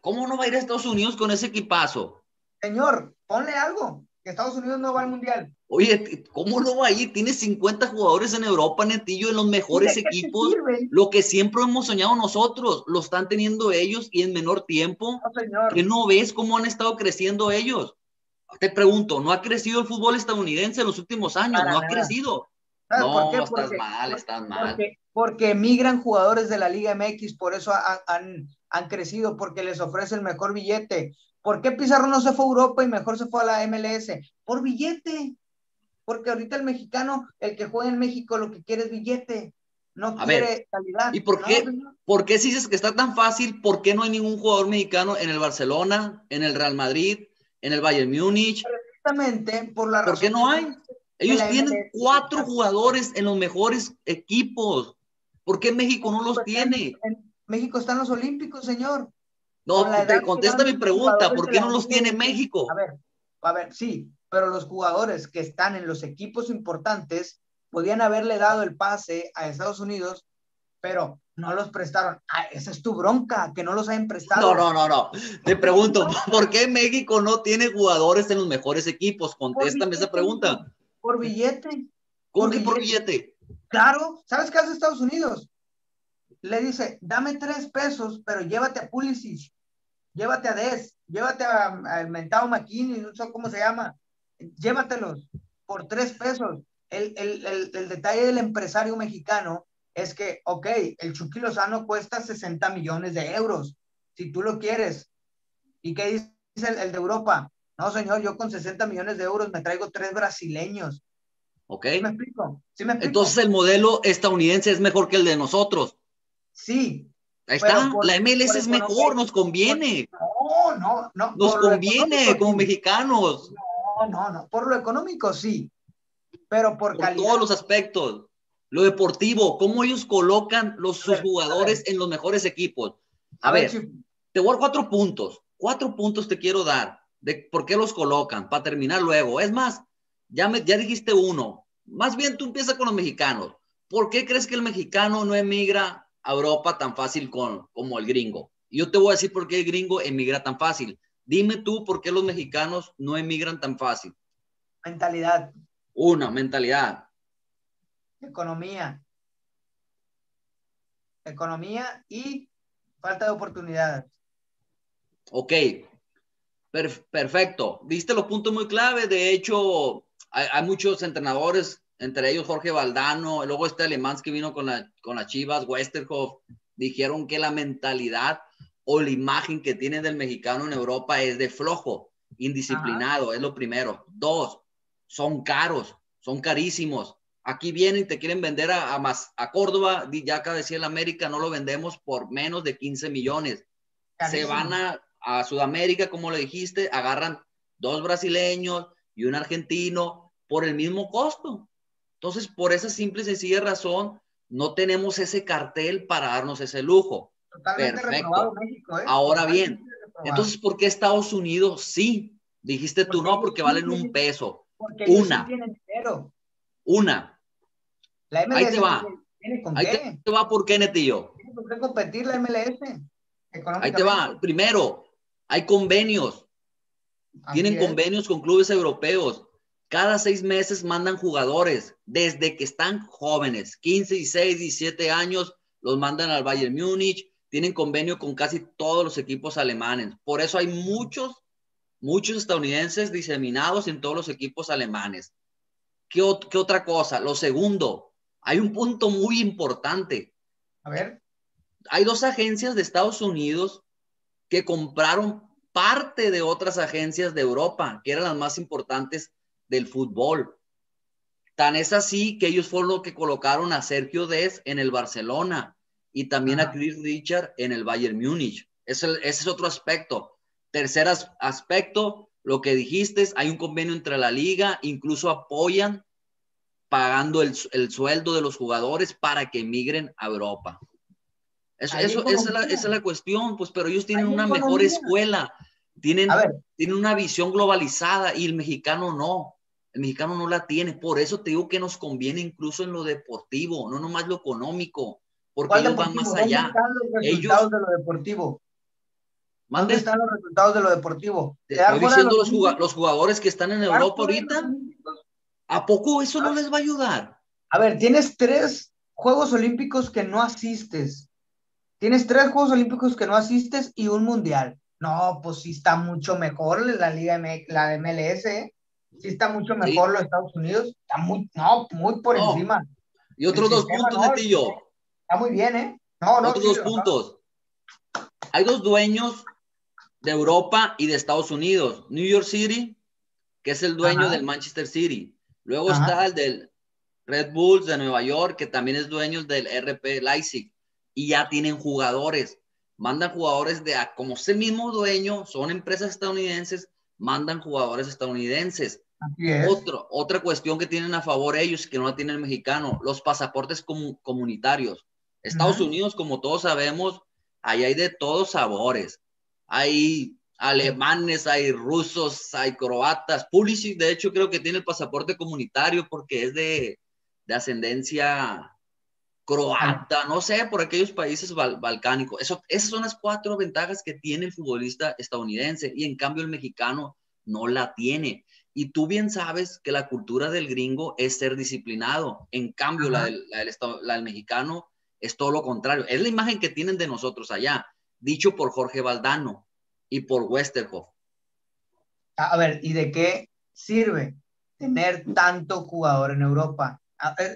¿Cómo no va a ir a Estados Unidos con ese equipazo? Señor, ponle algo. Estados Unidos no va al mundial. Oye, ¿cómo no va a ir? Tiene 50 jugadores en Europa, Netillo, en los mejores equipos. Lo que siempre hemos soñado nosotros, lo están teniendo ellos y en menor tiempo. No, ¿Que no ves cómo han estado creciendo ellos? Te pregunto, ¿no ha crecido el fútbol estadounidense en los últimos años? no ha crecido. No, estás mal, estás mal. Porque, emigran jugadores de la Liga MX, por eso han, han crecido, porque les ofrece el mejor billete. ¿Por qué Pizarro no se fue a Europa y mejor se fue a la MLS? Por billete porque ahorita el mexicano, el que juega en México, lo que quiere es billete, no quiere calidad. ¿Y por qué, por qué si dices que está tan fácil, por qué no hay ningún jugador mexicano en el Barcelona, en el Real Madrid, en el Bayern Múnich? Exactamente, por la ¿Por qué no hay? Ellos tienen cuatro jugadores en los mejores equipos. ¿Por qué México no los tiene? En México están los Olímpicos, señor. No, te contesta mi pregunta, ¿por qué no los tiene México? A ver, a ver, sí, pero los jugadores que están en los equipos importantes podían haberle dado el pase a Estados Unidos, pero no los prestaron. Ah, esa es tu bronca, que no los hayan prestado. No, no, no, no. Te pregunto, [LAUGHS] ¿por qué México no tiene jugadores en los mejores equipos? Contéstame esa pregunta. Por billete. ¿Cómo por que por billete? Claro, ¿sabes qué hace Estados Unidos? Le dice, dame tres pesos, pero llévate a Pulisic, llévate a Des, llévate al mentado McKinney, no sé cómo se llama, llévatelos por tres pesos. El, detalle del empresario mexicano es que, ok, el Chucky Lozano cuesta 60 millones de euros, si tú lo quieres. ¿Y qué dice el, de Europa? No, señor, yo con 60 millones de euros me traigo tres brasileños. ¿Ok? me explico? Entonces el modelo estadounidense es mejor que el de nosotros. Sí. Ahí está, la MLS es mejor, nos conviene. no, no, no. Nos conviene como mexicanos. No, no, no. Por lo económico sí, pero por, por todos los aspectos. Lo deportivo, cómo ellos colocan los, sus jugadores en los mejores equipos. A, ver, te voy a dar cuatro puntos. Cuatro puntos te quiero dar de por qué los colocan, para terminar luego. Es más, ya, me, ya dijiste uno. Más bien tú empiezas con los mexicanos. ¿Por qué crees que el mexicano no emigra a Europa tan fácil con, como el gringo? Yo te voy a decir por qué el gringo emigra tan fácil. Dime tú por qué los mexicanos no emigran tan fácil. Mentalidad. Una, mentalidad. Economía. Economía y falta de oportunidades. Ok, perfecto. Viste los puntos muy clave. De hecho, hay, muchos entrenadores, entre ellos Jorge Valdano, luego este alemán que vino con la, con las Chivas, Westerhoff, dijeron que la mentalidad o la imagen que tiene del mexicano en Europa es de flojo, indisciplinado, es lo primero. Dos, son caros, son carísimos. Aquí vienen y te quieren vender a, más, a Córdoba, ya acá decía el América, no lo vendemos por menos de 15 millones. Se van a, a Sudamérica, como le dijiste, agarran dos brasileños y un argentino por el mismo costo. Entonces, por esa simple y sencilla razón, no tenemos ese cartel para darnos ese lujo. Perfecto. ¿eh? Ahora bien, entonces, ¿por qué Estados Unidos sí? Dijiste tú no, porque valen un peso. Una. Una. La MLS Ahí te va. Ahí te va por qué, Netillo. ¿Por qué competir la MLS? Ahí te va. Primero, hay convenios. Tienen convenios con clubes europeos. Cada seis meses mandan jugadores desde que están jóvenes, 15, 16, 17 años, los mandan al Bayern Múnich, tienen convenio con casi todos los equipos alemanes. Por eso hay muchos, muchos estadounidenses diseminados en todos los equipos alemanes. ¿Qué, qué otra cosa? Lo segundo, hay un punto muy importante. A ver. Hay dos agencias de Estados Unidos que compraron parte de otras agencias de Europa, que eran las más importantes del fútbol. Tan es así que ellos fueron los que colocaron a Sergio Des en el Barcelona y también a Chris Richard en el Bayern Múnich. Ese, ese es otro aspecto. Tercer aspecto, lo que dijiste, hay un convenio entre la liga, incluso apoyan pagando el, el sueldo de los jugadores para que emigren a Europa. Eso, eso esa, es la, esa, es la, cuestión, pues, pero ellos tienen una mejor escuela, tienen, tienen una visión globalizada y el mexicano no. El mexicano no la tiene. Por eso te digo que nos conviene incluso en lo deportivo, no nomás lo económico, porque ellos van más allá. están los resultados ellos... de lo deportivo? ¿Dónde están los resultados de lo deportivo? Te estoy diciendo los, jug los, jugadores que están en Europa ahorita. ¿A poco eso no les va a ayudar? A ver, tienes tres Juegos Olímpicos que no asistes. Tienes tres Juegos Olímpicos que no asistes y un Mundial. No, pues sí está mucho mejor la Liga la de MLS. ¿eh? Sí está mucho mejor sí. los Estados Unidos. Está muy, no, muy por no. encima. Y otros dos puntos, no, Netillo. Está muy bien, ¿eh? No, no. Otros dos puntos. Hay dos dueños de Europa y de Estados Unidos. New York City, que es el dueño Ajá. del Manchester City. Luego Ajá. está el del Red Bulls de Nueva York, que también es dueño del RP Leipzig. Y ya tienen jugadores. Mandan jugadores de, como es el mismo dueño, son empresas estadounidenses, mandan jugadores estadounidenses. Otro, otra cuestión que tienen a favor ellos, que no la tiene el mexicano, los pasaportes com comunitarios. Estados uh -huh. Unidos, como todos sabemos, ahí hay de todos sabores. Hay alemanes, hay rusos, hay croatas. Pulisic, de hecho, creo que tiene el pasaporte comunitario porque es de, de ascendencia croata, no sé, por aquellos países bal balcánicos. Eso, esas son las cuatro ventajas que tiene el futbolista estadounidense y en cambio el mexicano no la tiene. Y tú bien sabes que la cultura del gringo es ser disciplinado. En cambio, la del, la, del, la del, mexicano es todo lo contrario. Es la imagen que tienen de nosotros allá, dicho por Jorge Valdano y por Westerhoff. A ver, ¿y de qué sirve tener tanto jugador en Europa?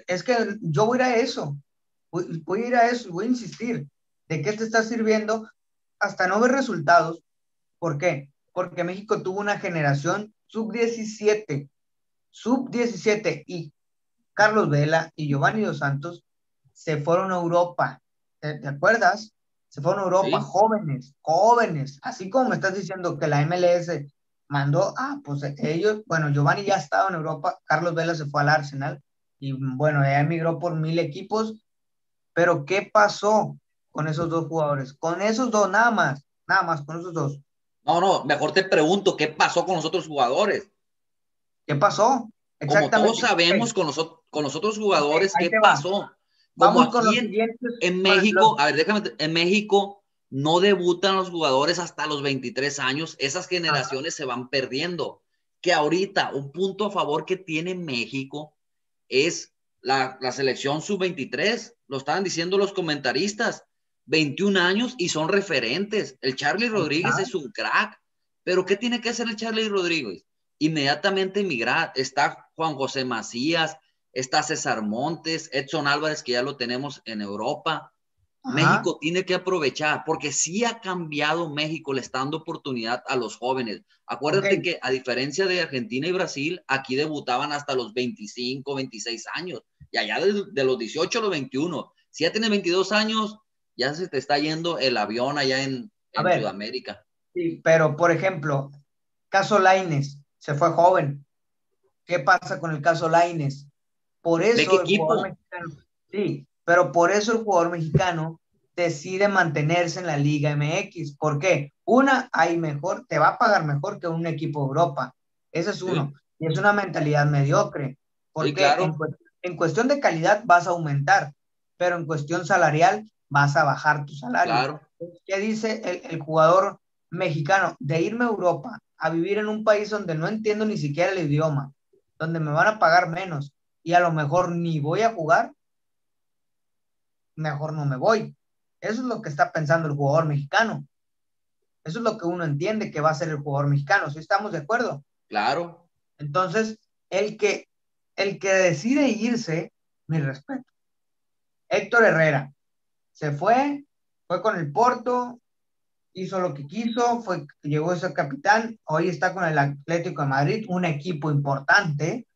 Es que yo voy a ir a eso. Voy, voy a ir a eso y voy a insistir. ¿De qué te está sirviendo? Hasta no ver resultados. ¿Por qué? Porque México tuvo una generación sub-17, sub-17 y Carlos Vela y Giovanni Dos Santos se fueron a Europa. ¿Te, te acuerdas? Se fueron a Europa, sí. jóvenes, jóvenes. Así como me estás diciendo que la MLS mandó, ah, pues ellos, bueno, Giovanni ya estaba en Europa, Carlos Vela se fue al Arsenal y bueno, ya emigró por mil equipos. Pero ¿qué pasó con esos dos jugadores? Con esos dos, nada más, nada más, con esos dos. No, no, mejor te pregunto, ¿qué pasó con los otros jugadores? ¿Qué pasó? Exactamente. Como todos sabemos con los, con los otros jugadores, ¿qué pasó? Vamos aquí en, en, México, los... a ver, déjame, en México no debutan los jugadores hasta los 23 años, esas generaciones Ajá. se van perdiendo. Que ahorita un punto a favor que tiene México es la, la selección sub-23, lo estaban diciendo los comentaristas, 21 años y son referentes. El Charlie Rodríguez es un crack, pero ¿qué tiene que hacer el Charlie Rodríguez? Inmediatamente emigrar. Está Juan José Macías, está César Montes, Edson Álvarez, que ya lo tenemos en Europa. Ajá. México tiene que aprovechar, porque sí ha cambiado México, le está dando oportunidad a los jóvenes. Acuérdate okay. que a diferencia de Argentina y Brasil, aquí debutaban hasta los 25, 26 años, y allá de, de los 18 a los 21. Si ya tienes 22 años, ya se te está yendo el avión allá en, en ver, Sudamérica. Sí, pero por ejemplo, caso Laines, se fue joven. ¿Qué pasa con el caso Laines? Por eso ¿De qué equipo? Mexicano, sí, pero por eso el jugador mexicano decide mantenerse en la Liga MX. ¿Por qué? Una, hay mejor, te va a pagar mejor que un equipo de Europa. Ese es uno. Sí. Y es una mentalidad mediocre. Porque sí, claro. en, en, cuestión de calidad vas a aumentar, pero en cuestión salarial vas a bajar tu salario. Claro. ¿Qué dice el, el jugador mexicano? De irme a Europa a vivir en un país donde no entiendo ni siquiera el idioma, donde me van a pagar menos y a lo mejor ni voy a jugar, mejor no me voy. Eso es lo que está pensando el jugador mexicano. Eso es lo que uno entiende que va a ser el jugador mexicano. ¿Sí estamos de acuerdo? Claro. Entonces, el que, el que decide irse, mi respeto. Héctor Herrera se fue, fue con el Porto, hizo lo que quiso, fue, llegó a ser capitán, hoy está con el Atlético de Madrid, un equipo importante,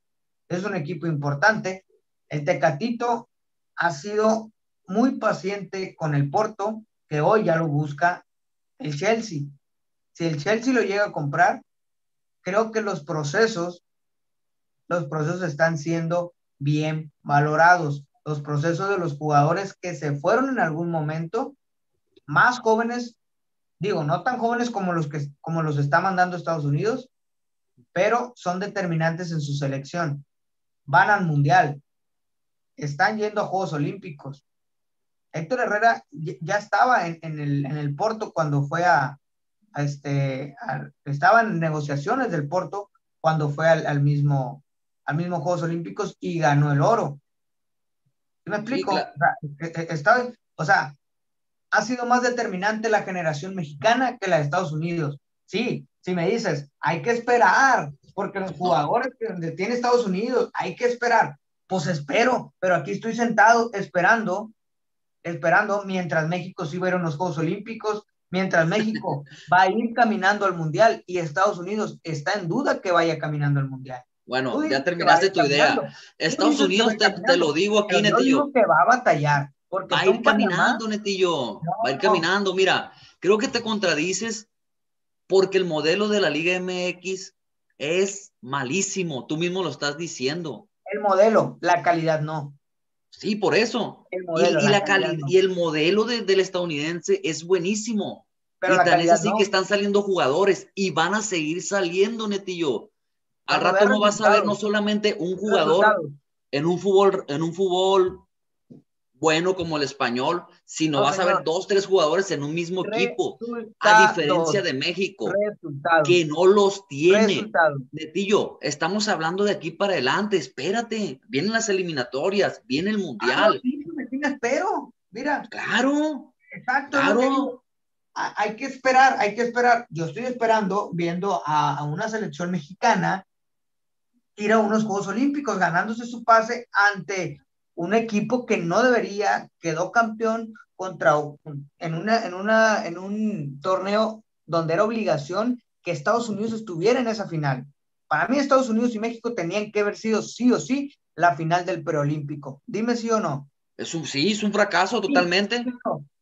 es un equipo importante. El Tecatito ha sido muy paciente con el Porto, que hoy ya lo busca el Chelsea. Si el Chelsea lo llega a comprar, creo que los procesos, los procesos están siendo bien valorados. Los procesos de los jugadores que se fueron en algún momento, más jóvenes, digo, no tan jóvenes como los que como los está mandando Estados Unidos, pero son determinantes en su selección. Van al mundial, están yendo a Juegos Olímpicos. Héctor Herrera ya estaba en, el, en el Porto cuando fue a, este, estaba en negociaciones del Porto cuando fue al, mismo, al mismo Juegos Olímpicos y ganó el oro. ¿Me explico? E, e, o, sea, ha sido más determinante la generación mexicana que la de Estados Unidos. Sí, si me dices, hay que esperar, porque los jugadores que tiene Estados Unidos, hay que esperar. Pues espero, pero aquí estoy sentado esperando, esperando mientras México sí va a ir a unos Juegos Olímpicos, mientras México [LAUGHS] va a ir caminando al Mundial y Estados Unidos está en duda que vaya caminando al Mundial. Bueno, ya terminaste tu idea. Estados Unidos, te, lo digo aquí, Netillo. que va a batallar. Porque va a ir caminando, Netillo. va a ir caminando. Mira, creo que te contradices porque el modelo de la Liga MX es malísimo. Tú mismo lo estás diciendo. El modelo, la calidad no. Sí, por eso. y, la, calidad, y el modelo del estadounidense es buenísimo. Pero y tan es así que están saliendo jugadores y van a seguir saliendo, Netillo. Al rato no vas a ver no solamente un jugador en un fútbol, en un fútbol bueno como el español, sino vas a ver dos, tres jugadores en un mismo equipo, a diferencia de México, que no los tiene. Netillo, estamos hablando de aquí para adelante, espérate, vienen las eliminatorias, viene el ah, mundial. sí, me espero, mira. Claro. Exacto. Claro. Hay que esperar, hay que esperar. Yo estoy esperando, viendo a, a una selección mexicana ir a unos Juegos Olímpicos, ganándose su pase ante un equipo que no debería, quedó campeón contra en, una, en, una, en un torneo donde era obligación que Estados Unidos estuviera en esa final. Para mí Estados Unidos y México tenían que haber sido sí o sí la final del preolímpico. Dime sí o no. Es un sí, es un fracaso totalmente.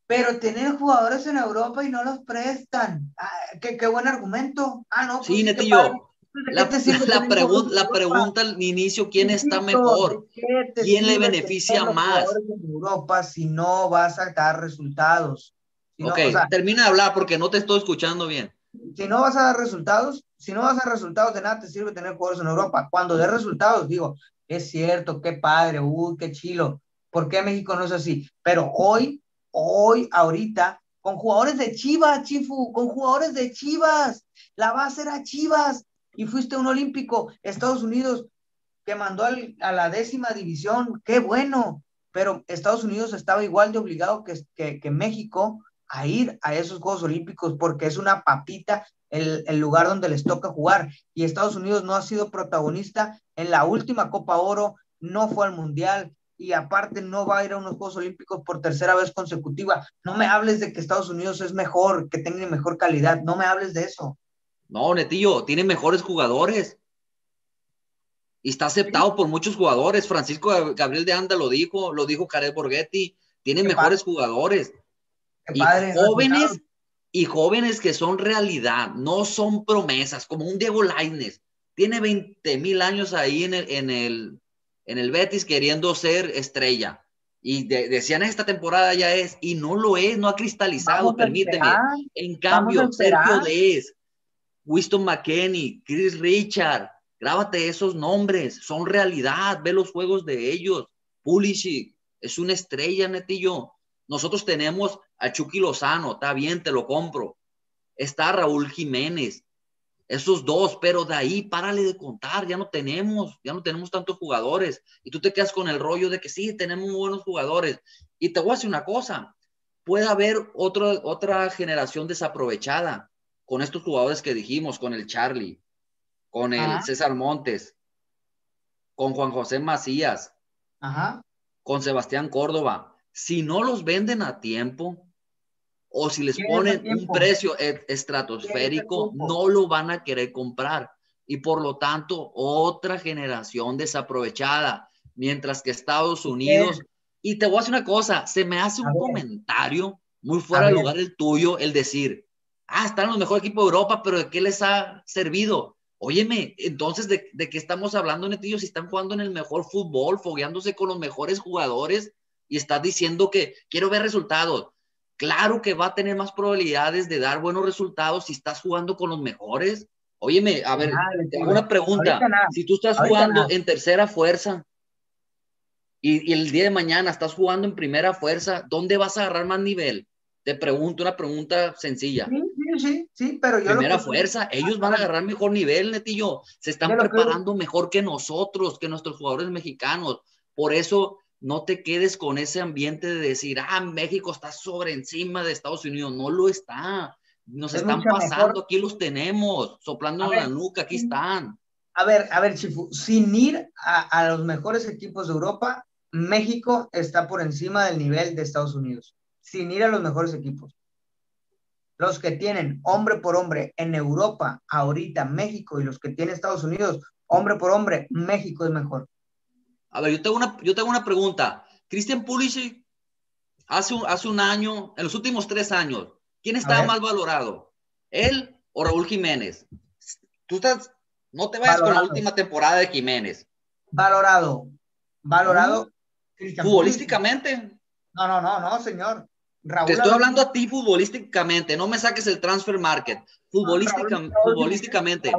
pero tener jugadores en Europa y no los prestan. Ah, qué, qué, buen argumento. Ah, no. Pues sí, Netillo. La, [LAUGHS] la, la pregunta al inicio, ¿quién está mejor? ¿Quién le beneficia más? Europa si no vas a dar resultados. ok, termina de hablar porque no te estoy escuchando bien. Si no vas a dar resultados, si no vas a dar resultados, de nada te sirve tener jugadores en Europa. Cuando dé resultados, digo, es cierto, qué padre, uy, qué chilo. ¿Por qué México no es así? Pero hoy, hoy, ahorita, con jugadores de Chivas, Chifu, con jugadores de Chivas, la base era Chivas, y fuiste un olímpico, Estados Unidos, que mandó a la décima división, qué bueno, pero Estados Unidos estaba igual de obligado que, que, México a ir a esos Juegos Olímpicos porque es una papita el, el, lugar donde les toca jugar. Y Estados Unidos no ha sido protagonista en la última Copa Oro, no fue al Mundial y aparte no va a ir a unos Juegos Olímpicos por tercera vez consecutiva. No me hables de que Estados Unidos es mejor, que tenga mejor calidad, no me hables de eso. No, Netillo, tiene mejores jugadores. Y está aceptado por muchos jugadores. Francisco Gabriel de Anda lo dijo, lo dijo Jared Borghetti. Tiene mejores jugadores. y jóvenes, y jóvenes que son realidad, no son promesas, como un Diego Lainez. Tiene 20 mil años ahí en el, en, el, en el Betis queriendo ser estrella. Y decían esta temporada ya es, y no lo es, no ha cristalizado, permíteme. En cambio, Sergio Dez, Winston McKenney, Chris Richard, grábate esos nombres, son realidad, ve los juegos de ellos. Pulisic es una estrella, netillo. Nosotros tenemos a Chucky Lozano, está bien, te lo compro. Está Raúl Jiménez. esos dos, pero de ahí párale de contar, ya no tenemos, ya no tenemos tantos jugadores. Y tú te quedas con el rollo de que sí, tenemos buenos jugadores. Y te voy a decir una cosa, puede haber otra otra generación desaprovechada con estos jugadores que dijimos, con el Charlie, con el César Montes, con Juan José Macías, con Sebastián Córdoba. Si no los venden a tiempo, o si les ponen un precio estratosférico, no lo van a querer comprar. Y por lo tanto, otra generación desaprovechada, mientras que Estados Unidos... Y te voy a decir una cosa, se me hace un comentario muy fuera de lugar el tuyo, el decir, ah, están los mejores equipos de Europa, pero ¿de qué les ha servido? Óyeme, entonces, ¿de, de qué estamos hablando, Netillo? Si están jugando en el mejor fútbol, fogueándose con los mejores jugadores y estás diciendo que quiero ver resultados claro que va a tener más probabilidades de dar buenos resultados si estás jugando con los mejores. Óyeme, a ver, una pregunta. Si tú estás jugando en tercera fuerza y, el día de mañana estás jugando en primera fuerza, ¿dónde vas a agarrar más nivel? Te pregunto una pregunta sencilla. Sí, sí, sí, sí pero yo. Primera fuerza, ellos van a agarrar mejor nivel, Netillo. Se están preparando mejor que nosotros, que nuestros jugadores mexicanos. Por eso no te quedes con ese ambiente de decir, ah, México está sobre encima de Estados Unidos. No lo está. Nos están pasando, aquí los tenemos, soplando en la nuca, aquí están. A ver, a ver, Chifu, sin ir a, los mejores equipos de Europa, México está por encima del nivel de Estados Unidos, sin ir a los mejores equipos. Los que tienen hombre por hombre en Europa, ahorita México, y los que tienen Estados Unidos, hombre por hombre, México es mejor. A ver, yo tengo una, yo tengo una pregunta. Christian Pulisic, hace un, hace un año, en los últimos tres años, ¿quién estaba más valorado? ¿Él o Raúl Jiménez? Tú estás, no te vayas con la última temporada de Jiménez. Valorado. Valorado. ¿Futbolísticamente? No, no, no, no, señor. Te estoy hablando a ti futbolísticamente, no me saques el transfer market. futbolísticamente.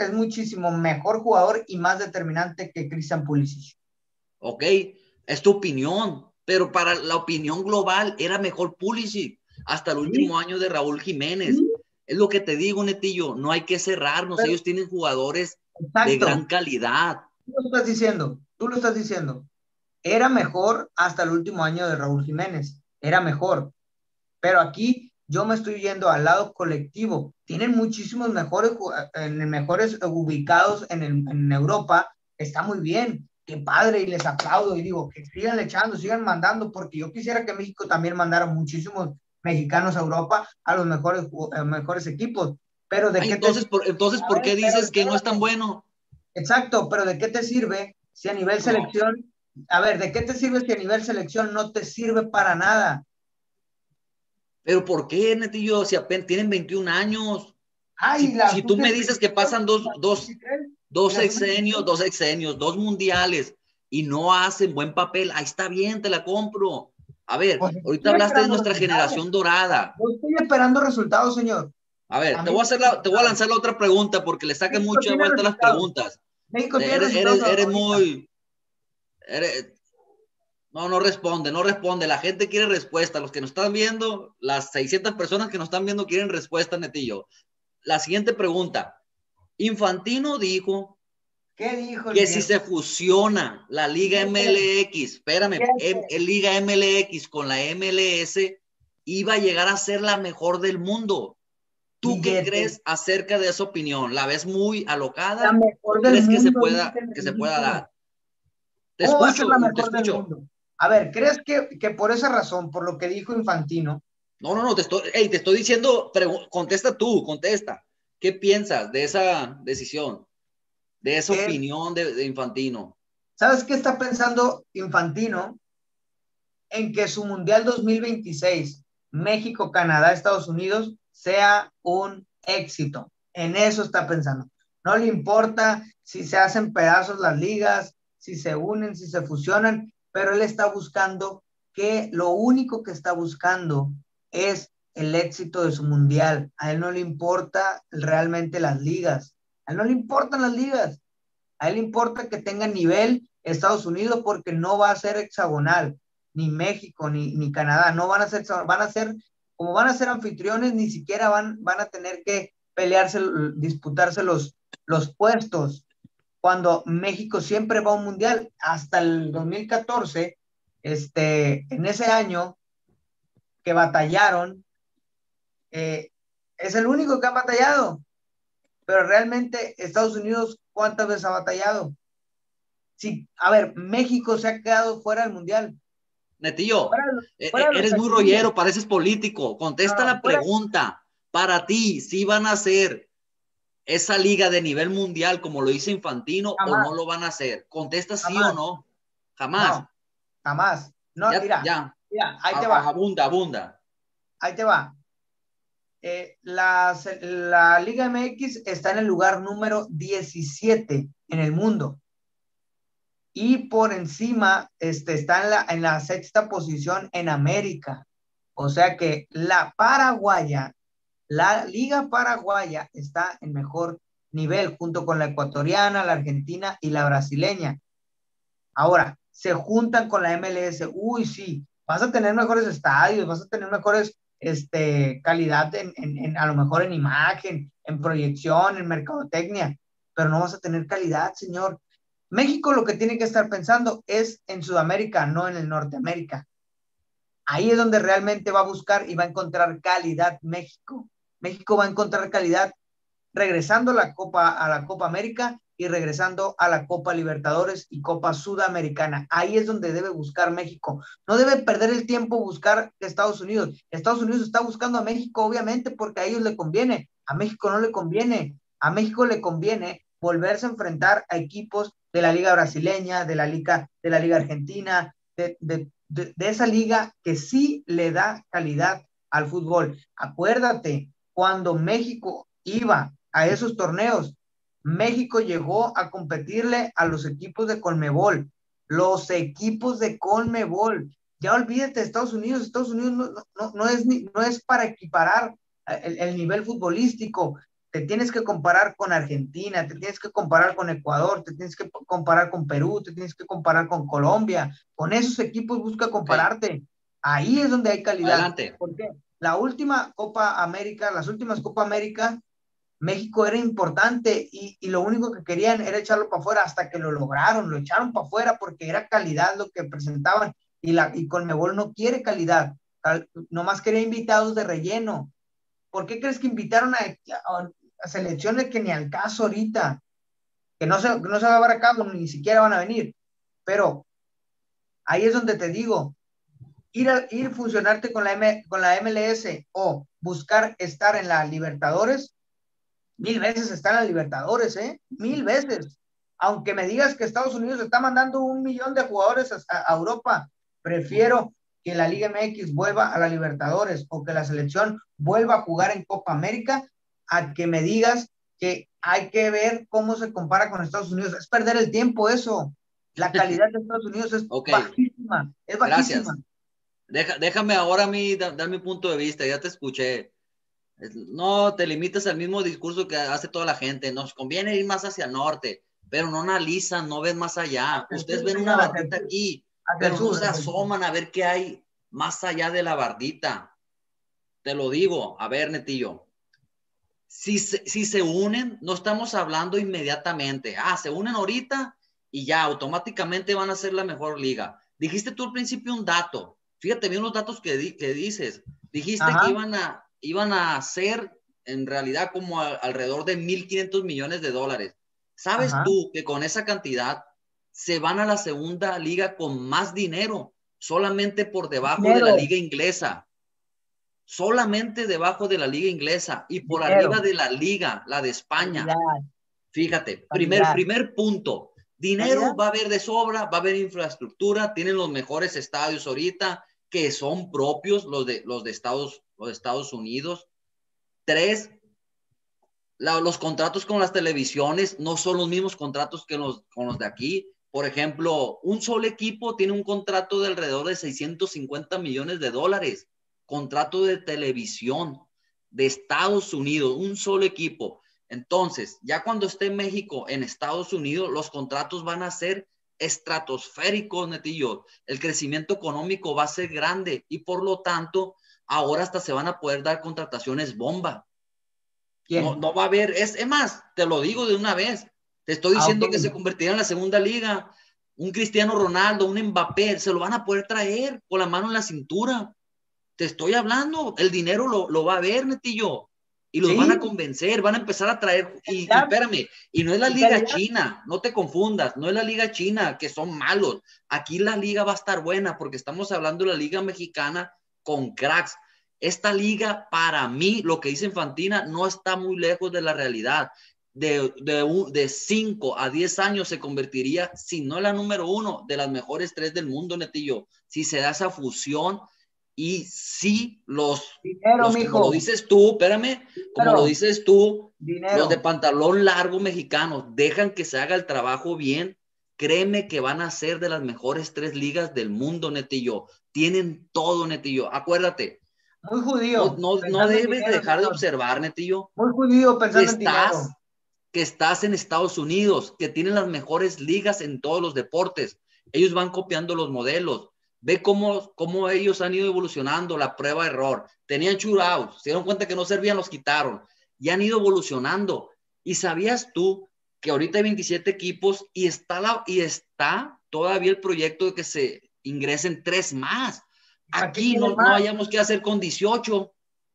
es, muchísimo mejor jugador y más determinante que Christian Pulisic. Ok, es tu opinión, pero para la opinión global era mejor Pulisic hasta el último año de Raúl Jiménez. Es lo que te digo, Netillo, no hay que cerrarnos, ellos tienen jugadores de gran calidad. Tú lo estás diciendo, tú lo estás diciendo. Era mejor hasta el último año de Raúl Jiménez, era mejor. Pero aquí yo me estoy yendo al lado colectivo. Tienen muchísimos mejores, mejores ubicados en, en Europa, está muy bien qué padre, y les aplaudo y digo, que sigan echando, sigan mandando, porque yo quisiera que México también mandara muchísimos mexicanos a Europa a los mejores, eh, mejores equipos. Pero de qué entonces, por, entonces, ¿por qué dices que no es tan bueno? Exacto, pero ¿de qué te sirve si a nivel selección, a ver, ¿de qué te sirve si a nivel selección no te sirve para nada? Pero ¿por qué, Netillo? Si apenas tienen 21 años. Ay, si, tú me dices que pasan dos, dos, Dos exenios, dos exenios, dos mundiales y no hacen buen papel. Ahí está bien, te la compro. A ver, pues, ahorita hablaste de nuestra generación dorada. Yo estoy esperando resultados, señor. A ver, te, voy a hacer la, te voy a lanzar la otra pregunta porque le sacan mucho de vuelta las preguntas. México eres, eres, eres muy. No, no responde, no responde. La gente quiere respuesta. Los que nos están viendo, las 600 personas que nos están viendo quieren respuesta, Netillo. La siguiente pregunta. Infantino dijo que si se fusiona la Liga MLX, espérame, el, Liga MLX con la MLS, iba a llegar a ser la mejor del mundo. ¿Tú qué crees acerca de esa opinión? ¿La ves muy alocada? La mejor del ¿Crees que se pueda, que se pueda dar? Te escucho, te escucho. A ver, ¿crees que, que, por esa razón, por lo que dijo Infantino? No, no, no, te estoy, te estoy diciendo, contesta tú, contesta. ¿Qué piensas de esa decisión, de esa opinión de, Infantino? ¿Sabes qué está pensando Infantino? En que su Mundial 2026, México, Canadá, Estados Unidos, sea un éxito. En eso está pensando. No le importa si se hacen pedazos las ligas, si se unen, si se fusionan, pero él está buscando que lo único que está buscando es el éxito de su mundial. A él no le importa realmente las ligas. A él no le importan las ligas. A él le importa que tenga nivel Estados Unidos porque no va a ser hexagonal, ni México, ni, ni Canadá. No van a ser, van a ser, como van a ser anfitriones, ni siquiera van, van a tener que pelearse, disputarse los, los puestos. Cuando México siempre va a un mundial, hasta el 2014, este, en ese año que batallaron, eh, es el único que ha batallado. Pero realmente Estados Unidos, ¿cuántas veces ha batallado? Sí, a ver, México se ha quedado fuera del mundial. Netillo, e, e, eres muy rollero, pareces político. Contesta la pregunta. Para ti, ¿sí van a hacer esa liga de nivel mundial como lo hizo Infantino o no lo van a hacer? Contesta sí o no. Jamás. jamás. No, mira, ya. mira, ahí te va. Abunda, abunda. Ahí te va. Eh, la, la Liga MX está en el lugar número 17 en el mundo y por encima este, está en la, en la sexta posición en América. O sea que la paraguaya, la liga paraguaya está en mejor nivel junto con la ecuatoriana, la argentina y la brasileña. Ahora, se juntan con la MLS. Uy, sí, vas a tener mejores estadios, vas a tener mejores este, calidad en, en, a lo mejor en imagen, en proyección, en mercadotecnia, pero no vas a tener calidad, señor. México lo que tiene que estar pensando es en Sudamérica, no en el Norteamérica. Ahí es donde realmente va a buscar y va a encontrar calidad México. México va a encontrar calidad regresando a la Copa, a la Copa América y regresando a la Copa Libertadores y Copa Sudamericana. Ahí es donde debe buscar México. No debe perder el tiempo buscar Estados Unidos. Estados Unidos está buscando a México, obviamente, porque a ellos le conviene. A México no le conviene. A México le conviene volverse a enfrentar a equipos de la liga brasileña, de la liga, de la liga argentina, de, de, de, esa liga que sí le da calidad al fútbol. Acuérdate, cuando México iba a esos torneos, México llegó a competirle a los equipos de Colmebol, los equipos de Colmebol. Ya olvídate, Estados Unidos, Estados Unidos no, no, no es, no es para equiparar el, el, nivel futbolístico te tienes que comparar con Argentina, te tienes que comparar con Ecuador, te tienes que comparar con Perú, te tienes que comparar con Colombia. Con esos equipos busca compararte. Ahí es donde hay calidad. Adelante. Porque la última Copa América, las últimas Copa América, México era importante y, y, lo único que querían era echarlo para afuera hasta que lo lograron, lo echaron para afuera porque era calidad lo que presentaban y, la, y Conmebol no quiere calidad, nomás quería invitados de relleno. ¿Por qué crees que invitaron a, a, selecciones que ni al caso ahorita, que no se, no se va a llevar a cabo, ni siquiera van a venir. Pero ahí es donde te digo, ir a ir funcionarte con la, M, con la MLS o buscar estar en la Libertadores, mil veces estar en la Libertadores, ¿eh? Mil veces. Aunque me digas que Estados Unidos está mandando un millón de jugadores a, a Europa, prefiero que la Liga MX vuelva a la Libertadores o que la selección vuelva a jugar en Copa América a que me digas que hay que ver cómo se compara con Estados Unidos. Es perder el tiempo eso. La [LAUGHS] calidad de Estados Unidos es bajísima. Es bajísima. Gracias. Déjame ahora a mí dar, mi punto de vista. Ya te escuché. No te limites al mismo discurso que hace toda la gente. Nos conviene ir más hacia el norte, pero no analizan, no ven más allá. Ustedes ven una bardita aquí, pero no se asoman a ver qué hay más allá de la bardita. Te lo digo, a ver, Netillo, si se, si se unen, no estamos hablando inmediatamente. Ah, se unen ahorita y ya automáticamente van a ser la mejor liga. Dijiste tú al principio un dato. Fíjate bien los datos que, que dices. Dijiste que iban a, iban a ser en realidad como alrededor de 1.500 millones de dólares. ¿Sabes tú que con esa cantidad se van a la segunda liga con más dinero, solamente por debajo de la liga inglesa? solamente debajo de la liga inglesa y por arriba de la liga, la de España. Fíjate, primer, primer punto. Dinero va a haber de sobra, va a haber infraestructura, tienen los mejores estadios ahorita que son propios los de, los de, Estados, los Estados Unidos. Tres, los contratos con las televisiones no son los mismos contratos que los, con los de aquí. Por ejemplo, un solo equipo tiene un contrato de alrededor de 650 millones de dólares contrato de televisión de Estados Unidos, un solo equipo. Entonces, ya cuando esté México en Estados Unidos, los contratos van a ser estratosféricos, Netillo. El crecimiento económico va a ser grande y por lo tanto, ahora hasta se van a poder dar contrataciones bomba. No, no, va a haber, es, es, más, te lo digo de una vez, te estoy ah, diciendo que se convertirá en la segunda liga. Un Cristiano Ronaldo, un Mbappé, se lo van a poder traer con la mano en la cintura. Te estoy hablando, el dinero lo, lo va a ver, Netillo. Y los van a convencer, van a empezar a traer. Y, y, espérame, y no es la liga china, no te confundas, no es la liga china, que son malos. Aquí la liga va a estar buena porque estamos hablando de la liga mexicana con cracks. Esta liga, para mí, lo que dice Infantina, no está muy lejos de la realidad. De, de, de 5 a 10 años se convertiría, si no la número uno, de las mejores tres del mundo, Netillo. Si se da esa fusión y si los, Dinero, como lo dices tú, espérame, como lo dices tú, los de pantalón largo mexicanos dejan que se haga el trabajo bien, créeme que van a ser de las mejores tres ligas del mundo, Netillo. Tienen todo, Netillo. Acuérdate. Muy judío. No, no, debes dejar de observar, Netillo. Muy judío pensando que estás, Que estás en Estados Unidos, que tienen las mejores ligas en todos los deportes. Ellos van copiando los modelos Ve cómo, cómo ellos han ido evolucionando la prueba de error. Tenían churados, se dieron cuenta que no servían, los quitaron. Y han ido evolucionando. ¿Y sabías tú que ahorita hay 27 equipos y está, la, y está todavía el proyecto de que se ingresen tres más? Aquí no, no hayamos que hacer con 18.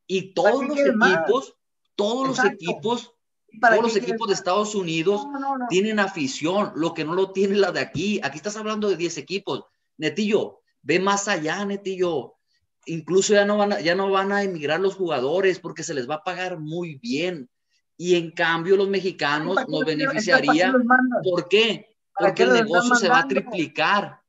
Y todos los equipos, todos los equipos todos los equipos de Estados Unidos tienen afición, lo que no lo tiene la de aquí. Aquí estás hablando de 10 equipos. Netillo, Ve más allá, Netillo. Incluso ya no, van a, ya no van a emigrar los jugadores porque se les va a pagar muy bien. Y en cambio los mexicanos nos beneficiaría. ¿Por qué? Porque el negocio se va a triplicar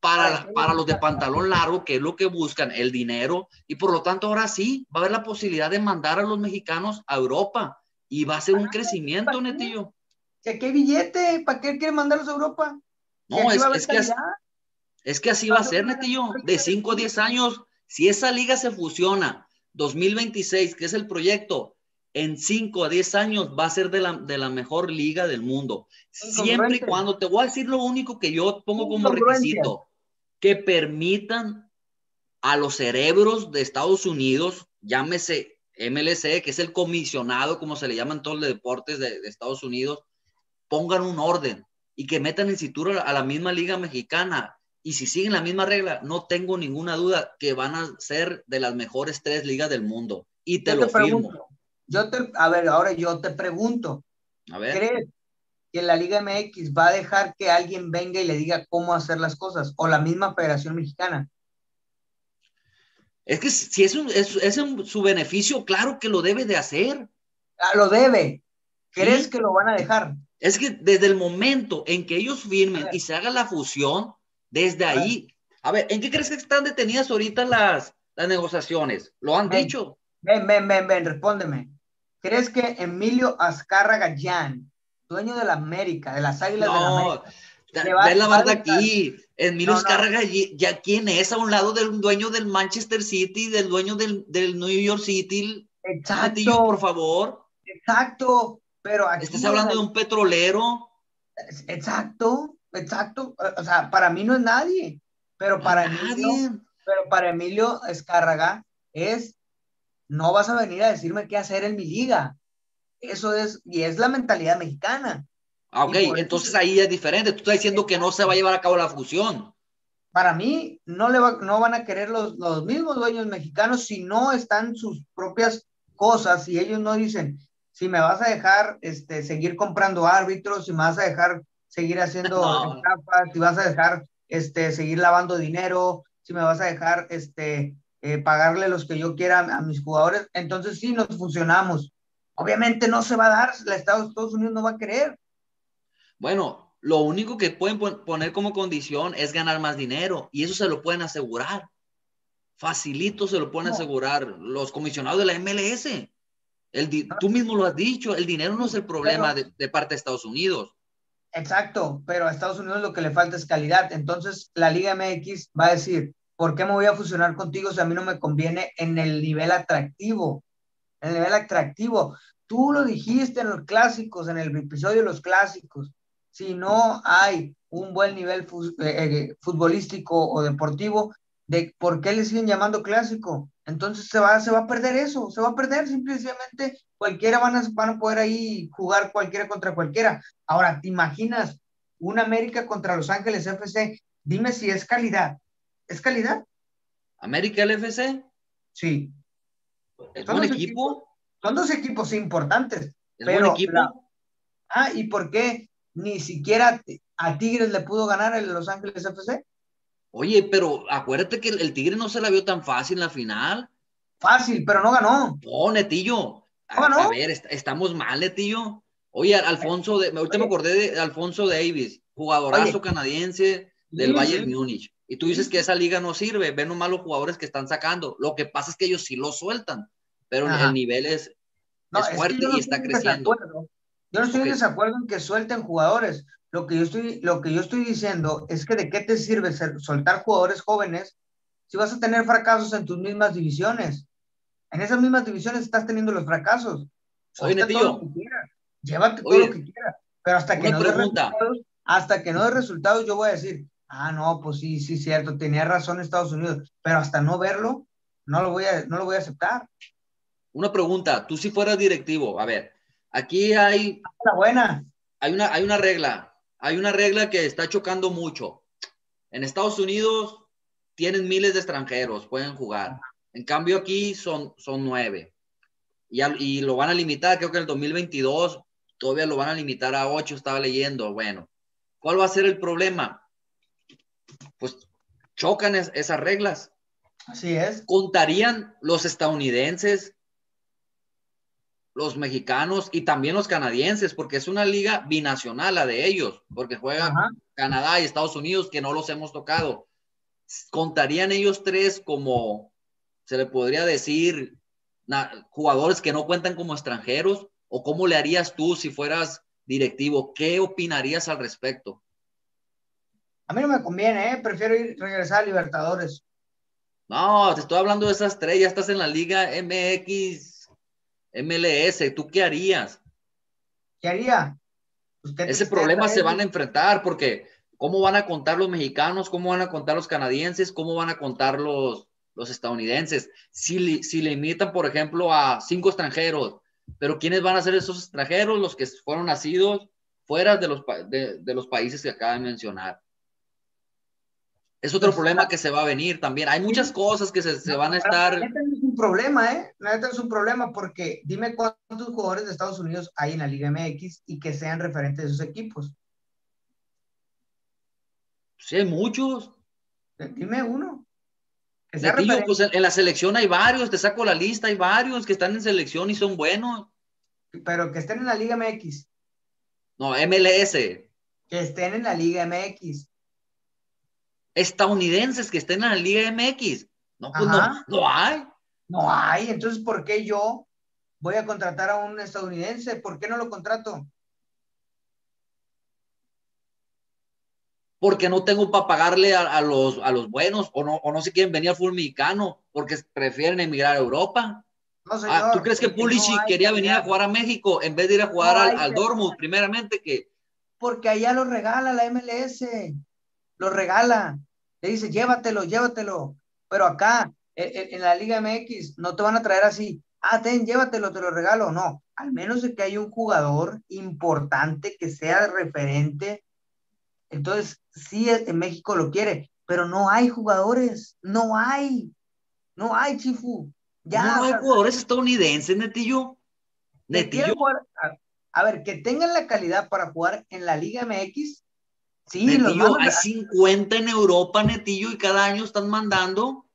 para, para los de pantalón largo, que es lo que buscan, el dinero. Y por lo tanto ahora sí va a haber la posibilidad de mandar a los mexicanos a Europa. Y va a ser un crecimiento, Netillo. ¿Qué, billete? ¿Para qué quiere mandarlos a Europa? No, es, es que es que así va a ser, Netillo, de 5 a 10 años. Si esa liga se fusiona, 2026, que es el proyecto, en 5 a 10 años va a ser de la, de la mejor liga del mundo. Siempre y cuando, te voy a decir lo único que yo pongo como requisito, que permitan a los cerebros de Estados Unidos, llámese MLC, que es el comisionado, como se le llaman todos los deportes de, de Estados Unidos, pongan un orden y que metan el cinturón a la misma liga mexicana y si siguen la misma regla, no tengo ninguna duda que van a ser de las mejores tres ligas del mundo. Y te, lo firmo. Yo te, a ver, ahora yo te pregunto. A ver. ¿Crees que la Liga MX va a dejar que alguien venga y le diga cómo hacer las cosas? O la misma Federación Mexicana. Es que si es, un, es, es su beneficio, claro que lo debe de hacer. Ah, lo debe. ¿Crees que lo van a dejar? Es que desde el momento en que ellos firmen y se haga la fusión, desde ahí, a ver, ¿en qué crees que están detenidas ahorita las, las negociaciones? ¿Lo han dicho? Ven, ven, ven, ven, respóndeme. ¿Crees que Emilio Azcárraga Jan, dueño de la América, de las Águilas de la América, Ven la verdad aquí. Emilio Azcárraga, ¿ya quién es? A un lado del dueño del Manchester City, del dueño del, del New York City. Exacto. por favor. Exacto. Pero aquí Estás hablando de un petrolero. Exacto exacto. O sea, para mí no es nadie, pero para Emilio, pero para Emilio Escárraga es, no vas a venir a decirme qué hacer en mi liga. Eso es, y es la mentalidad mexicana. Ah, ok, entonces ahí es diferente. Tú estás diciendo que no se va a llevar a cabo la fusión. Para mí, no, le va, no van a querer los, los mismos dueños mexicanos si no están sus propias cosas y ellos no dicen, si me vas a dejar este, seguir comprando árbitros, si me vas a dejar seguir haciendo no. si vas a dejar este, seguir lavando dinero, si me vas a dejar este, eh, pagarle los que yo quiera a, mis jugadores, entonces sí nos funcionamos. Obviamente no se va a dar, la Estados, Estados Unidos no va a querer. Bueno, lo único que pueden poner como condición es ganar más dinero y eso se lo pueden asegurar. Facilito se lo pueden asegurar los comisionados de la MLS. El, tú mismo lo has dicho, el dinero no es el problema de, de parte de Estados Unidos. Exacto, pero a Estados Unidos lo que le falta es calidad. Entonces, la Liga MX va a decir, ¿por qué me voy a fusionar contigo si a mí no me conviene en el nivel atractivo? En el nivel atractivo. Tú lo dijiste en los clásicos, en el episodio de los clásicos. Si no hay un buen nivel eh, eh, futbolístico o deportivo, de por qué le siguen llamando clásico. Entonces se va, se va a perder eso, se va a perder simplemente cualquiera van a, van a poder ahí jugar cualquiera contra cualquiera. Ahora, ¿te imaginas un América contra Los Ángeles FC? Dime si es calidad. ¿Es calidad? ¿América LFC? Sí. ¿Es un equipo? Son dos equipos importantes. ¿Es buen equipo? Ah, ¿y por qué ni siquiera a Tigres le pudo ganar el Los Ángeles FC? Oye, pero acuérdate que el, Tigre no se la vio tan fácil en la final. Fácil, pero no ganó. No, Netillo. A, ver, estamos mal, Netillo. Oye, Alfonso, de, ahorita me acordé de Alfonso Davis, jugadorazo canadiense del Bayern Múnich. Y tú dices que esa liga no sirve, ven nomás los jugadores que están sacando. Lo que pasa es que ellos sí lo sueltan, pero el nivel es, fuerte y está creciendo. Yo no estoy en desacuerdo en que suelten jugadores. Lo que, yo estoy, lo que yo estoy diciendo es que de qué te sirve soltar jugadores jóvenes si vas a tener fracasos en tus mismas divisiones. En esas mismas divisiones estás teniendo los fracasos. Oye, Netillo. Llévate todo lo que quieras. Pero hasta que, no resultados, hasta que no dé resultados, yo voy a decir, ah, no, pues sí, sí, cierto, tenía razón Estados Unidos. Pero hasta no verlo, no lo voy a, no lo voy a aceptar. Una pregunta, tú si fueras directivo, a ver, aquí hay... La buena. Hay una, hay una regla, hay una regla que está chocando mucho. En Estados Unidos tienen miles de extranjeros, pueden jugar. En cambio aquí son, son nueve. Y, y lo van a limitar, creo que en el 2022 todavía lo van a limitar a ocho, estaba leyendo. Bueno, ¿cuál va a ser el problema? Pues chocan esas reglas. Así es. ¿Contarían los estadounidenses los mexicanos y también los canadienses, porque es una liga binacional la de ellos, porque juegan Canadá y Estados Unidos que no los hemos tocado. ¿Contarían ellos tres como, se le podría decir, jugadores que no cuentan como extranjeros? ¿O cómo le harías tú si fueras directivo? ¿Qué opinarías al respecto? A mí no me conviene, ¿eh? prefiero ir regresar a Libertadores. No, te estoy hablando de esas tres, ya estás en la Liga MX MLS, ¿tú qué harías? ¿Qué haría? Ese problema se van a enfrentar porque ¿cómo van a contar los mexicanos? ¿Cómo van a contar los canadienses? ¿Cómo van a contar los, los estadounidenses? Si, si limitan, por ejemplo, a cinco extranjeros, pero ¿quiénes van a ser esos extranjeros? Los que fueron nacidos fuera de los, de los países que acabo de mencionar. Es otro problema que se va a venir también. Hay muchas cosas que se, se van a estar. Este es un problema, ¿eh? Neta es un problema porque dime cuántos jugadores de Estados Unidos hay en la Liga MX y que sean referentes de esos equipos. Sí, muchos. Dime uno. Pues en la selección hay varios, te saco la lista, hay varios que están en selección y son buenos. Pero que estén en la Liga MX. No, MLS. Que estén en la Liga MX estadounidenses que estén en la Liga MX. No, pues no, no hay. No hay, entonces, ¿por qué yo voy a contratar a un estadounidense? ¿Por qué no lo contrato? Porque no tengo para pagarle a, los, a los buenos o no, o no se quieren venir al fútbol mexicano porque prefieren emigrar a Europa. No, ah, señor, ¿Tú crees que Pulisic quería venir a jugar a México en vez de ir a jugar al, al Dortmund primeramente que... Porque allá lo regala la MLS, lo regala. Le dice, llévatelo, llévatelo. Pero acá, en, la Liga MX, no te van a traer así. Ah, ten, llévatelo, te lo regalo. No, al menos de que haya un jugador importante que sea referente. Entonces, sí, en México lo quiere, pero no hay jugadores, no hay, no hay, Chifu. Ya, no hay jugadores estadounidenses, Netillo. Netillo. a, ver, que tengan la calidad para jugar en la Liga MX, Sí, Netillo, hay 50 en Europa, Netillo, y cada año están mandando.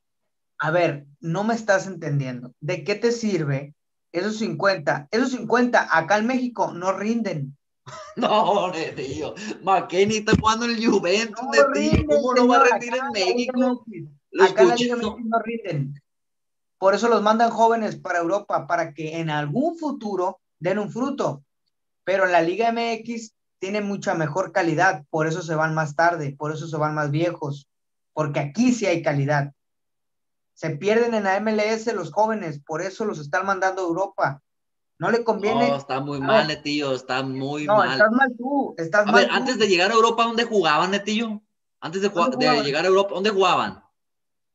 A ver, no me estás entendiendo. ¿De qué te sirve esos 50? Esos 50 acá en México no rinden. [LAUGHS] No, Netillo. McKenny está jugando en el Juventus, no. ¿Cómo no va a rendir en México? Acá la Liga no rinden. Por eso los mandan jóvenes para Europa, para que en algún futuro den un fruto. Pero en la Liga MX tienen mucha mejor calidad, por eso se van más tarde, por eso se van más viejos, porque aquí sí hay calidad. Se pierden en la MLS los jóvenes, por eso los están mandando a Europa. No le conviene. No, está muy mal, Netillo, está muy mal. No, estás mal tú, estás a ver, antes de llegar a Europa, ¿dónde jugaban, Netillo? Antes de, de llegar a Europa, ¿dónde jugaban?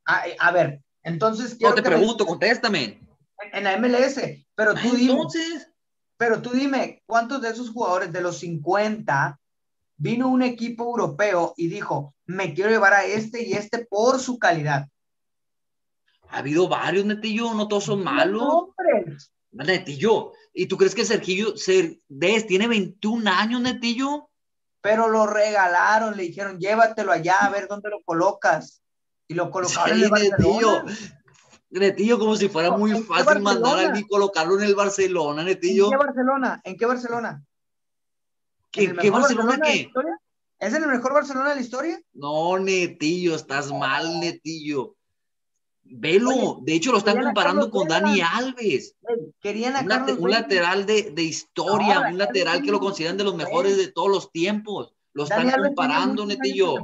A, a ver, entonces. No te pregunto, contéstame. En la MLS. Pero tú dime. Entonces. Pero tú dime, ¿cuántos de esos jugadores de los 50 vino un equipo europeo y dijo, me quiero llevar a este y este por su calidad? Ha habido varios, Netillo, no todos son malos. Netillo, ¿y tú crees que Sergio Cerdes tiene 21 años, Netillo? Pero lo regalaron, le dijeron, llévatelo allá a ver dónde lo colocas. Y lo colocaron en el Netillo. Netillo, como si fuera muy fácil mandar a alguien colocarlo en el Barcelona, Netillo. ¿En qué Barcelona? ¿En qué Barcelona? ¿Qué, ¿qué Barcelona, qué? ¿Es el mejor Barcelona de la historia? No, Netillo, estás mal, Netillo. Velo, de hecho lo están comparando con Dani Alves. Querían un, lateral de, historia, un lateral que lo consideran de los mejores de todos los tiempos. Lo están comparando, Netillo.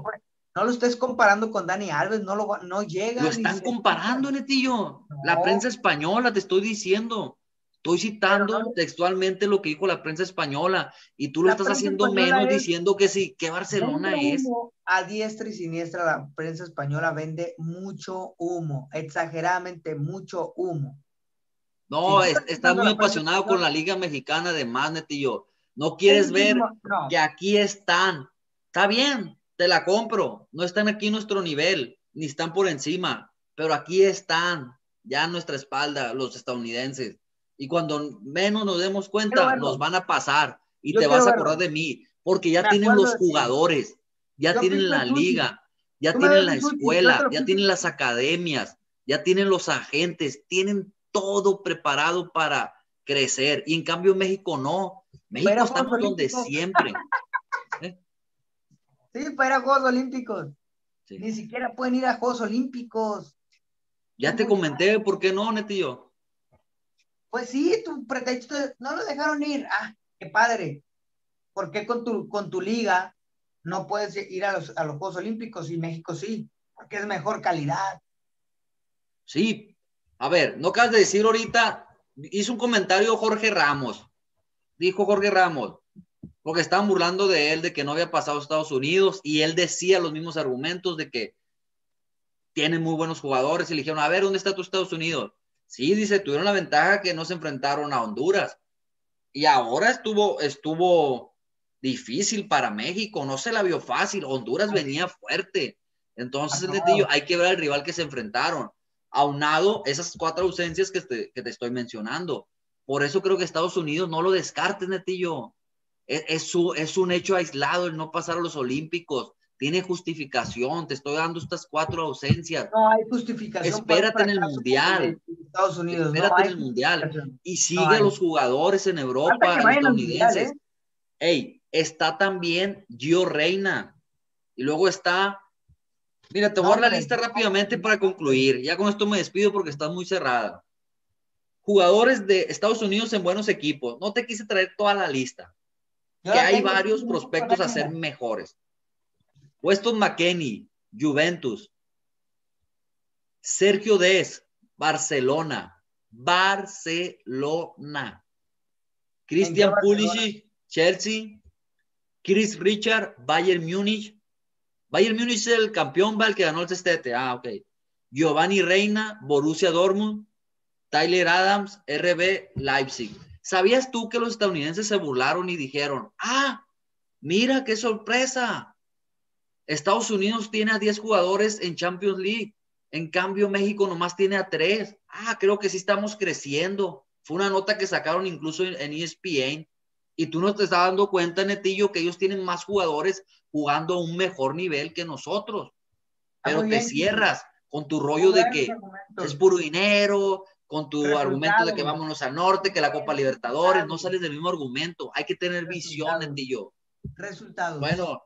No lo estés comparando con Dani Alves, no, lo, no llega. Lo están comparando, Netillo. La prensa española, te estoy diciendo. Estoy citando textualmente lo que dijo la prensa española y tú lo estás haciendo menos diciendo que sí, que Barcelona es. A diestra y siniestra la prensa española vende mucho humo, exageradamente mucho humo. No, estás muy apasionado con la Liga Mexicana de más, Netillo. No quieres ver que aquí están. Está bien, te la compro. No están aquí nuestro nivel, ni están por encima, pero aquí están, ya a nuestra espalda, los estadounidenses y cuando menos nos demos cuenta, nos van a pasar y te vas a acordar de mí, porque ya tienen los jugadores, ya tienen la liga, ya tienen la escuela, ya tienen las academias, ya tienen los agentes, tienen todo preparado para crecer. Y en cambio México no. México está donde siempre. ¿Eh? [LAUGHS] Sí, para Juegos Olímpicos. Ni siquiera pueden ir a Juegos Olímpicos. Ya te comenté, ¿por qué no, Netillo? Pues sí, tu pretexto, no lo dejaron ir. Ah, qué padre. ¿Por qué con tu, con tu liga no puedes ir a los, a los Juegos Olímpicos y México sí? Porque es mejor calidad. Sí. A ver, no acabas de decir ahorita, hizo un comentario Jorge Ramos. Dijo Jorge Ramos, porque estaban burlando de él de que no había pasado a Estados Unidos y él decía los mismos argumentos de que tienen muy buenos jugadores y le dijeron, a ver, ¿dónde está tu Estados Unidos? Sí, dice, tuvieron la ventaja que no se enfrentaron a Honduras. Y ahora estuvo, estuvo difícil para México, no se la vio fácil. Honduras venía fuerte. Entonces, digo, hay que ver al rival que se enfrentaron. Aunado esas cuatro ausencias que te, que te estoy mencionando. Por eso creo que Estados Unidos no lo descartes, Netillo. Es, es, su, es un hecho aislado el no pasar a los Olímpicos tiene justificación, te estoy dando estas cuatro ausencias. No hay justificación. Espérate en el Mundial. Estados Unidos. Espérate en el Mundial. Y sigue a los jugadores en Europa, estadounidenses. Ey, está también Gio Reina. Y luego está. Mira, te voy a dar la lista rápidamente para concluir. Ya con esto me despido porque está muy cerrada. Jugadores de Estados Unidos en buenos equipos. No te quise traer toda la lista. que hay varios prospectos a ser mejores. Weston McKenney, Juventus. Sergio Des, Barcelona. Barcelona. Christian Pulisic, Chelsea. Chris Richard, Bayern Múnich. Bayern Múnich es el campeón, ¿va? El que ganó el cestete. Ah, ok. Giovanni Reina, Borussia Dortmund. Tyler Adams, RB Leipzig. ¿Sabías tú que los estadounidenses se burlaron y dijeron, ah, mira qué sorpresa? Estados Unidos tiene a 10 jugadores en Champions League. En cambio, México nomás tiene a 3. Ah, creo que sí estamos creciendo. Fue una nota que sacaron incluso en ESPN. Y tú no te estás dando cuenta, Netillo, que ellos tienen más jugadores jugando a un mejor nivel que nosotros. Ah, Pero te cierras con tu rollo de que es puro dinero, con tu argumento de que vámonos al norte, que la Copa Libertadores, no sales del mismo argumento. Hay que tener visión, Netillo. Resultados. Bueno,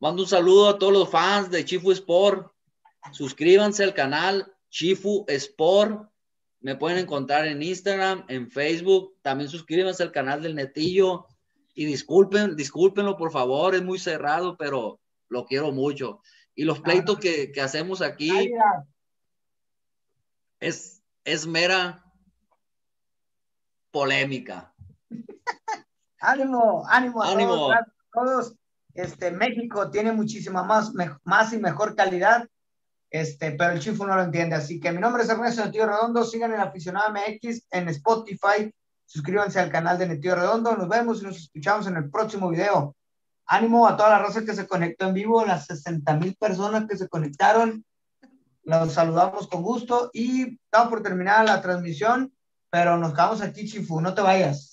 Mando un saludo a todos los fans de Chifu Sport. Suscríbanse al canal Chifu Sport. Me pueden encontrar en Instagram, en Facebook. También suscríbanse al canal del Netillo. Y disculpen, discúlpenlo por favor, es muy cerrado, pero lo quiero mucho. Y los pleitos que, hacemos aquí es, es mera polémica. [LAUGHS] ánimo, ánimo, ánimo. todos este, México tiene muchísima más, más y mejor calidad este, pero el Chifu no lo entiende. Así que mi nombre es Ernesto Netío Redondo, sigan el aficionado MX en Spotify, suscríbanse al canal de Netío Redondo, nos vemos y nos escuchamos en el próximo video. Ánimo a toda la raza que se conectó en vivo, las 60 mil personas que se conectaron. Los saludamos con gusto y estamos por terminar la transmisión, pero nos quedamos aquí, Chifu, no te vayas.